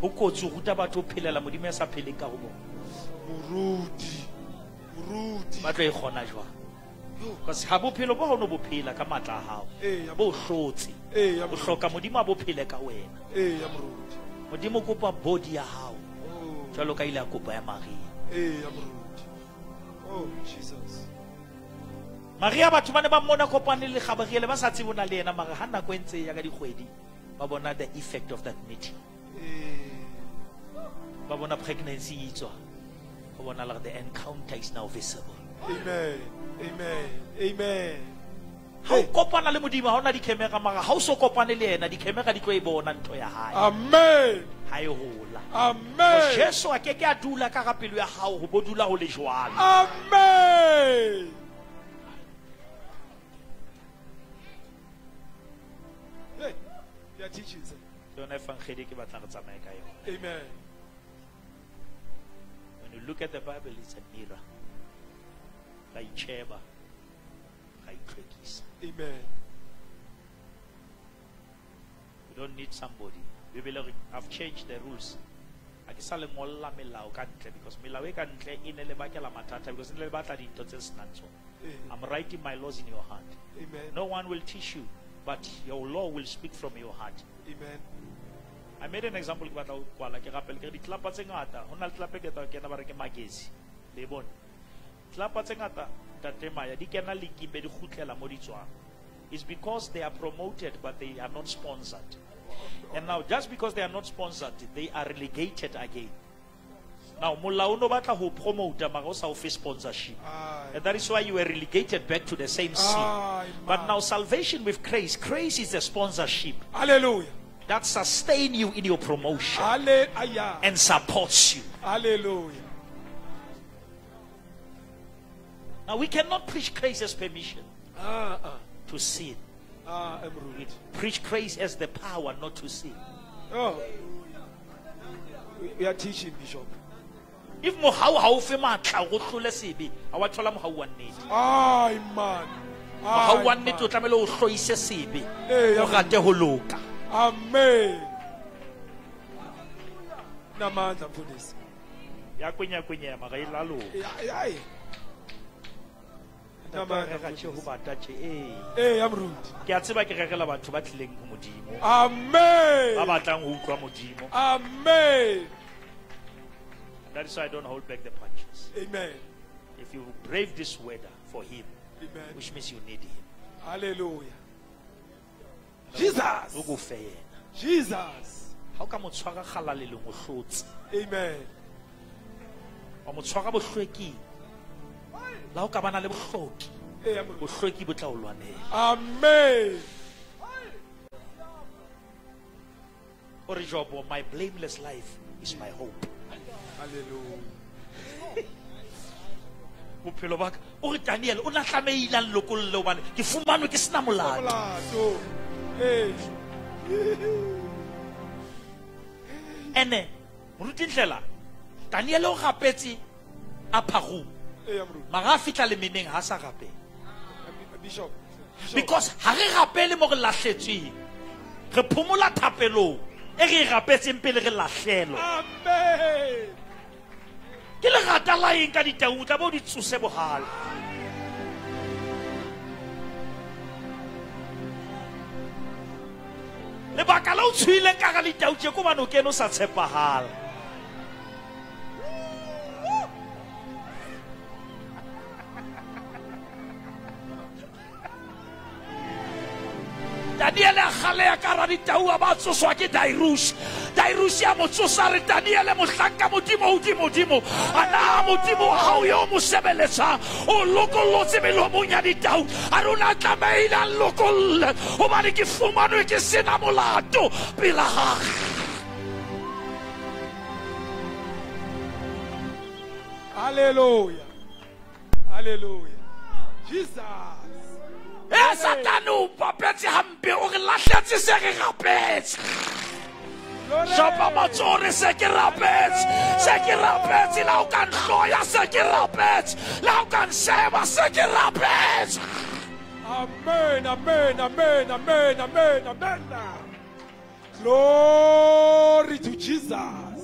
Ho kotsi ho ruta batho ho phelela modimo ya sa pheleng ka ho bona. Murudi. Murudi. Ba tlo e kgona jwang? Because ha bophelo bo no bophela ka matla a hao. Eh, ya Bo hlotse. Eh, ya O tlhoka modimo a bophele ka wena. Eh, ya Murudi. Modimo kopa body ya hao. Oh, Jwalo ka ile a kopa ya Maria. eh. Oh, Jesus. Maria batho ba ne ba mmona kopane le gabariele ba sa tsebona le ena mara ga nako e ntse e ya ka dikgwedi ba bona the effect of that meeting. Eh, ba bona pregnancy e tswa go bona like the encounter is now visible Amen. Amen. Amen. ha o kopana le modimo ha ona dikhemera mara ha o so kopane le yena dikhemera di tlo e bona ntho ya hae Amen. ha e hola Amen. jesu a ke ke a dula ka ga pelo ya gago go bo dula le jwalo Amen. Hey, you are teaching, sir. yona efangedi ke batlang re tsamaye ka yone Amen. when you look at the bible it's a mirror ra itšheba ra itlhwekisa Amen. we don't need somebody. Bebele re i've changed the rules. A ke sa le ngolla melao ka ntle because melao e ka ntle e ne le bakela mathata because e ne dintho tse senang tsone i'm writing my laws in your heart Amen. no one will teach you but your law will speak from your heart. Amen. I made an example ke batla ho kwala ke rapele ke re ditlelapa tse ngata ho na le ke kena ba re ke le bone tlelapa tse ngata tate maya di kena be di kgutlela mo di tswang. Is because they are promoted but they are not sponsored. And now just because they are not sponsored they are relegated again. Now molao no batla ho promota mara o sa o fe sponsorship. And that is why you were relegated back to the same sin but now salvation with grace grace is the sponsorship. Hallelujah. that sustain you in your promotion. Hallelujah. and supports you. Hallelujah. Now we cannot preach grace as permission Ah, ah, to sin. I'm. Preach grace as the power not to sin. Oh. We, are teaching, Bishop. If mohau ha o fe matla go tlole sebe, a wa thola mohau wa nnete. Ay, man. Mohau wa Ay, nnete o man. tlamehile o hloise sebe. O rate ho loka. Amen. Namandla mfundisi. Ya kwenya mara e tjhe eh. Eh, I'm rude. Ke a tseba ke rekela batho ba tlileng ho modimo. Ba Amen. batlang ho utlwa modimo. Amen. That is why I don't hold back the punches. Amen. If you brave this weather for him, Amen. which means you need him. Hallelujah. Jesus. O go fe yena. Jesus. ha o ka mo tshwara kgalaleleng o hlotse Amen. wa mo tshwara la ho ka bana le bohloki I'm rude. bohlweki bo tla o lwanela Amen. o re jobo my blameless life is my hope Hallelujah. bophelo baka o re daniel o na tlameile a nlokolle hobane ke fumanwe ke sena molato. Eh. ene moruti ndlela daniel o gapetse a phagong Eh, I'm rude. maga a fitlha lemeneng ga sa gapela Bishop. Bishop. because ga re gapele mo re latlhetsweng re phomola thapelong e re e gapetseng pele re latlhelwa Amen. ke lerata la eng ka ditau tla bo di tsose bogale lebaka la o tshwileng ka ga ditau tse ko bane o kene o sa tshepagala daniele a galeya ka ra ditau a ba tsoswa ke Darius Darius ya mo tsosa re daniele mohlanka modimo godimodimo a na modimo wa gago yo o mo sebeletsang o lokollotse melomong ya ditau a rona a tlameile a nlokolle gobane ke fumanwe ke sena molato pela gage Hallelujah. Hallelujah. Jesus. E satane o papetse hampe o re latlhetse se re gapetse Glory. shapa matsore se ke rapetse se ke rapetse la o ka nhloya se ke rapetse la o ka nseba se ke rapetse Amen. Amen. Amen. Amen. Amen. Amen. Glory to Jesus.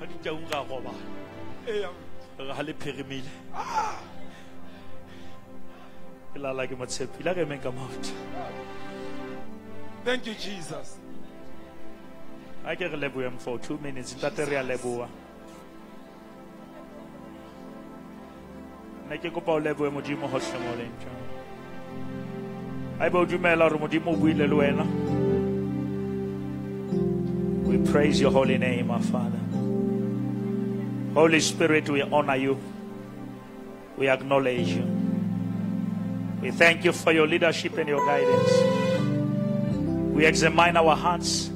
ga ditaung ga goba Rale Perimile. Thank you, Jesus. I get a for two minutes. That's a real level. ne ke kopa o leboe modimo gotlhe mo leng jang a ebe o modimo o buile we praise your holy name our father Holy Spirit, we honor you. We acknowledge you. We thank you for your leadership and your guidance. We examine our hearts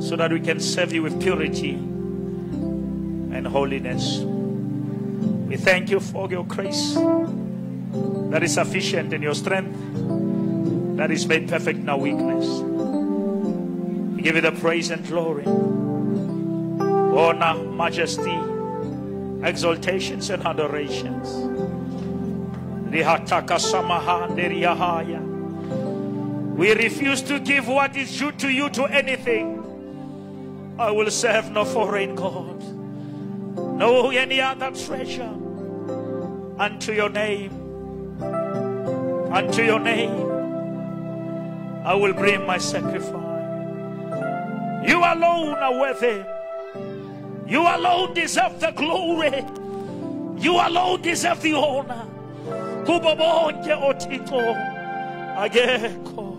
so that we can serve you with purity and holiness. We thank you for your grace that is sufficient in your strength that is made perfect in our weakness. We give you the praise and glory, honor, majesty, exaltations, and adorations. We refuse to give what is due to you to anything. I will serve no foreign God, no any other treasure unto your name. Unto your name, I will bring my sacrifice. You alone are worthy. You alone deserve the glory. You alone deserve the honor. Kubo bonke othixo akekho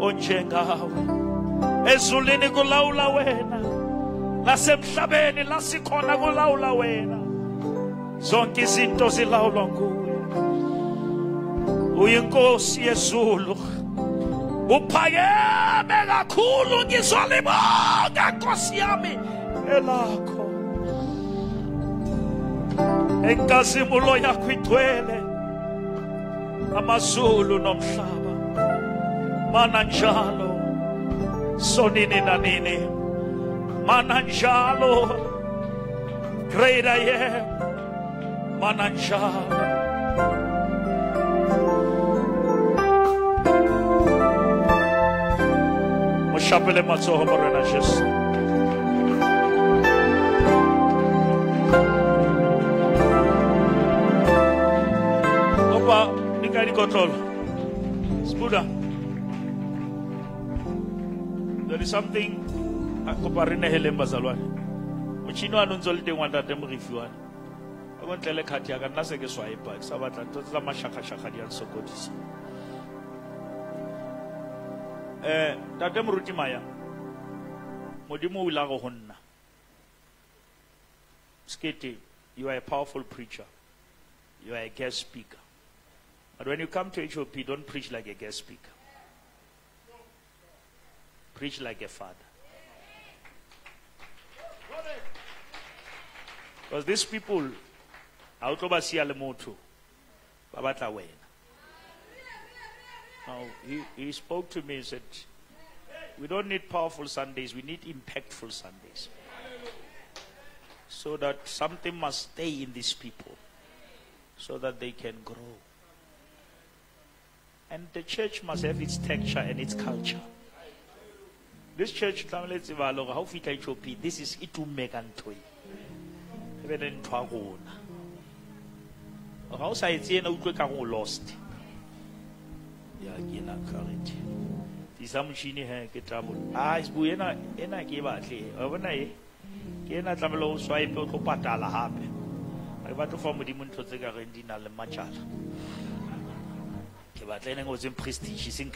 onjengawe. Ezulwini kulawula wena. Nasemhlabeni lasikhona kulawula wena. Zonke izinto zilawulwa nguwe. Uyinkosi yezulu. Uphakeme kakhulu ngizolibonga Nkosi yami elakho. Enkazimulo yakho igcwele amazulu nomhlaba. Mana njalo sonini na nini. Mana njalo great I am. Mana njalo. Mo shapele matsoho morena Jesu. Neheleng bazalwane. Motšhini wa ntse o le teng wa ntate morefi wane. a ko ntle le khati ya ka nna se ke sa batla tsa mashakashaka di a um tate moruti maya modimo o go nna. Sekete you are a powerful preacher. You are a guest speaker but when you come to hop don't preach like a guest speaker. Preach like a father. Because these people ha o tlo ba sia le motho ba batla wena. Now he, he spoke to me and said we don't need powerful sundays we need impactful sundays. So that something must stay in these people so that they can grow and the church must have its texture and its culture. This church tlamehile tseba le gore ethiopia this is e tumme ka ntho e. E be le ntho ya rona. Ga o sa lost. Ya na correct tisa motšhini he ke a e batle. Wa bona e? Patala gape a ke batle fa modimo ntho tse ka reng di na le ke batla e nengotsweng prestige e seng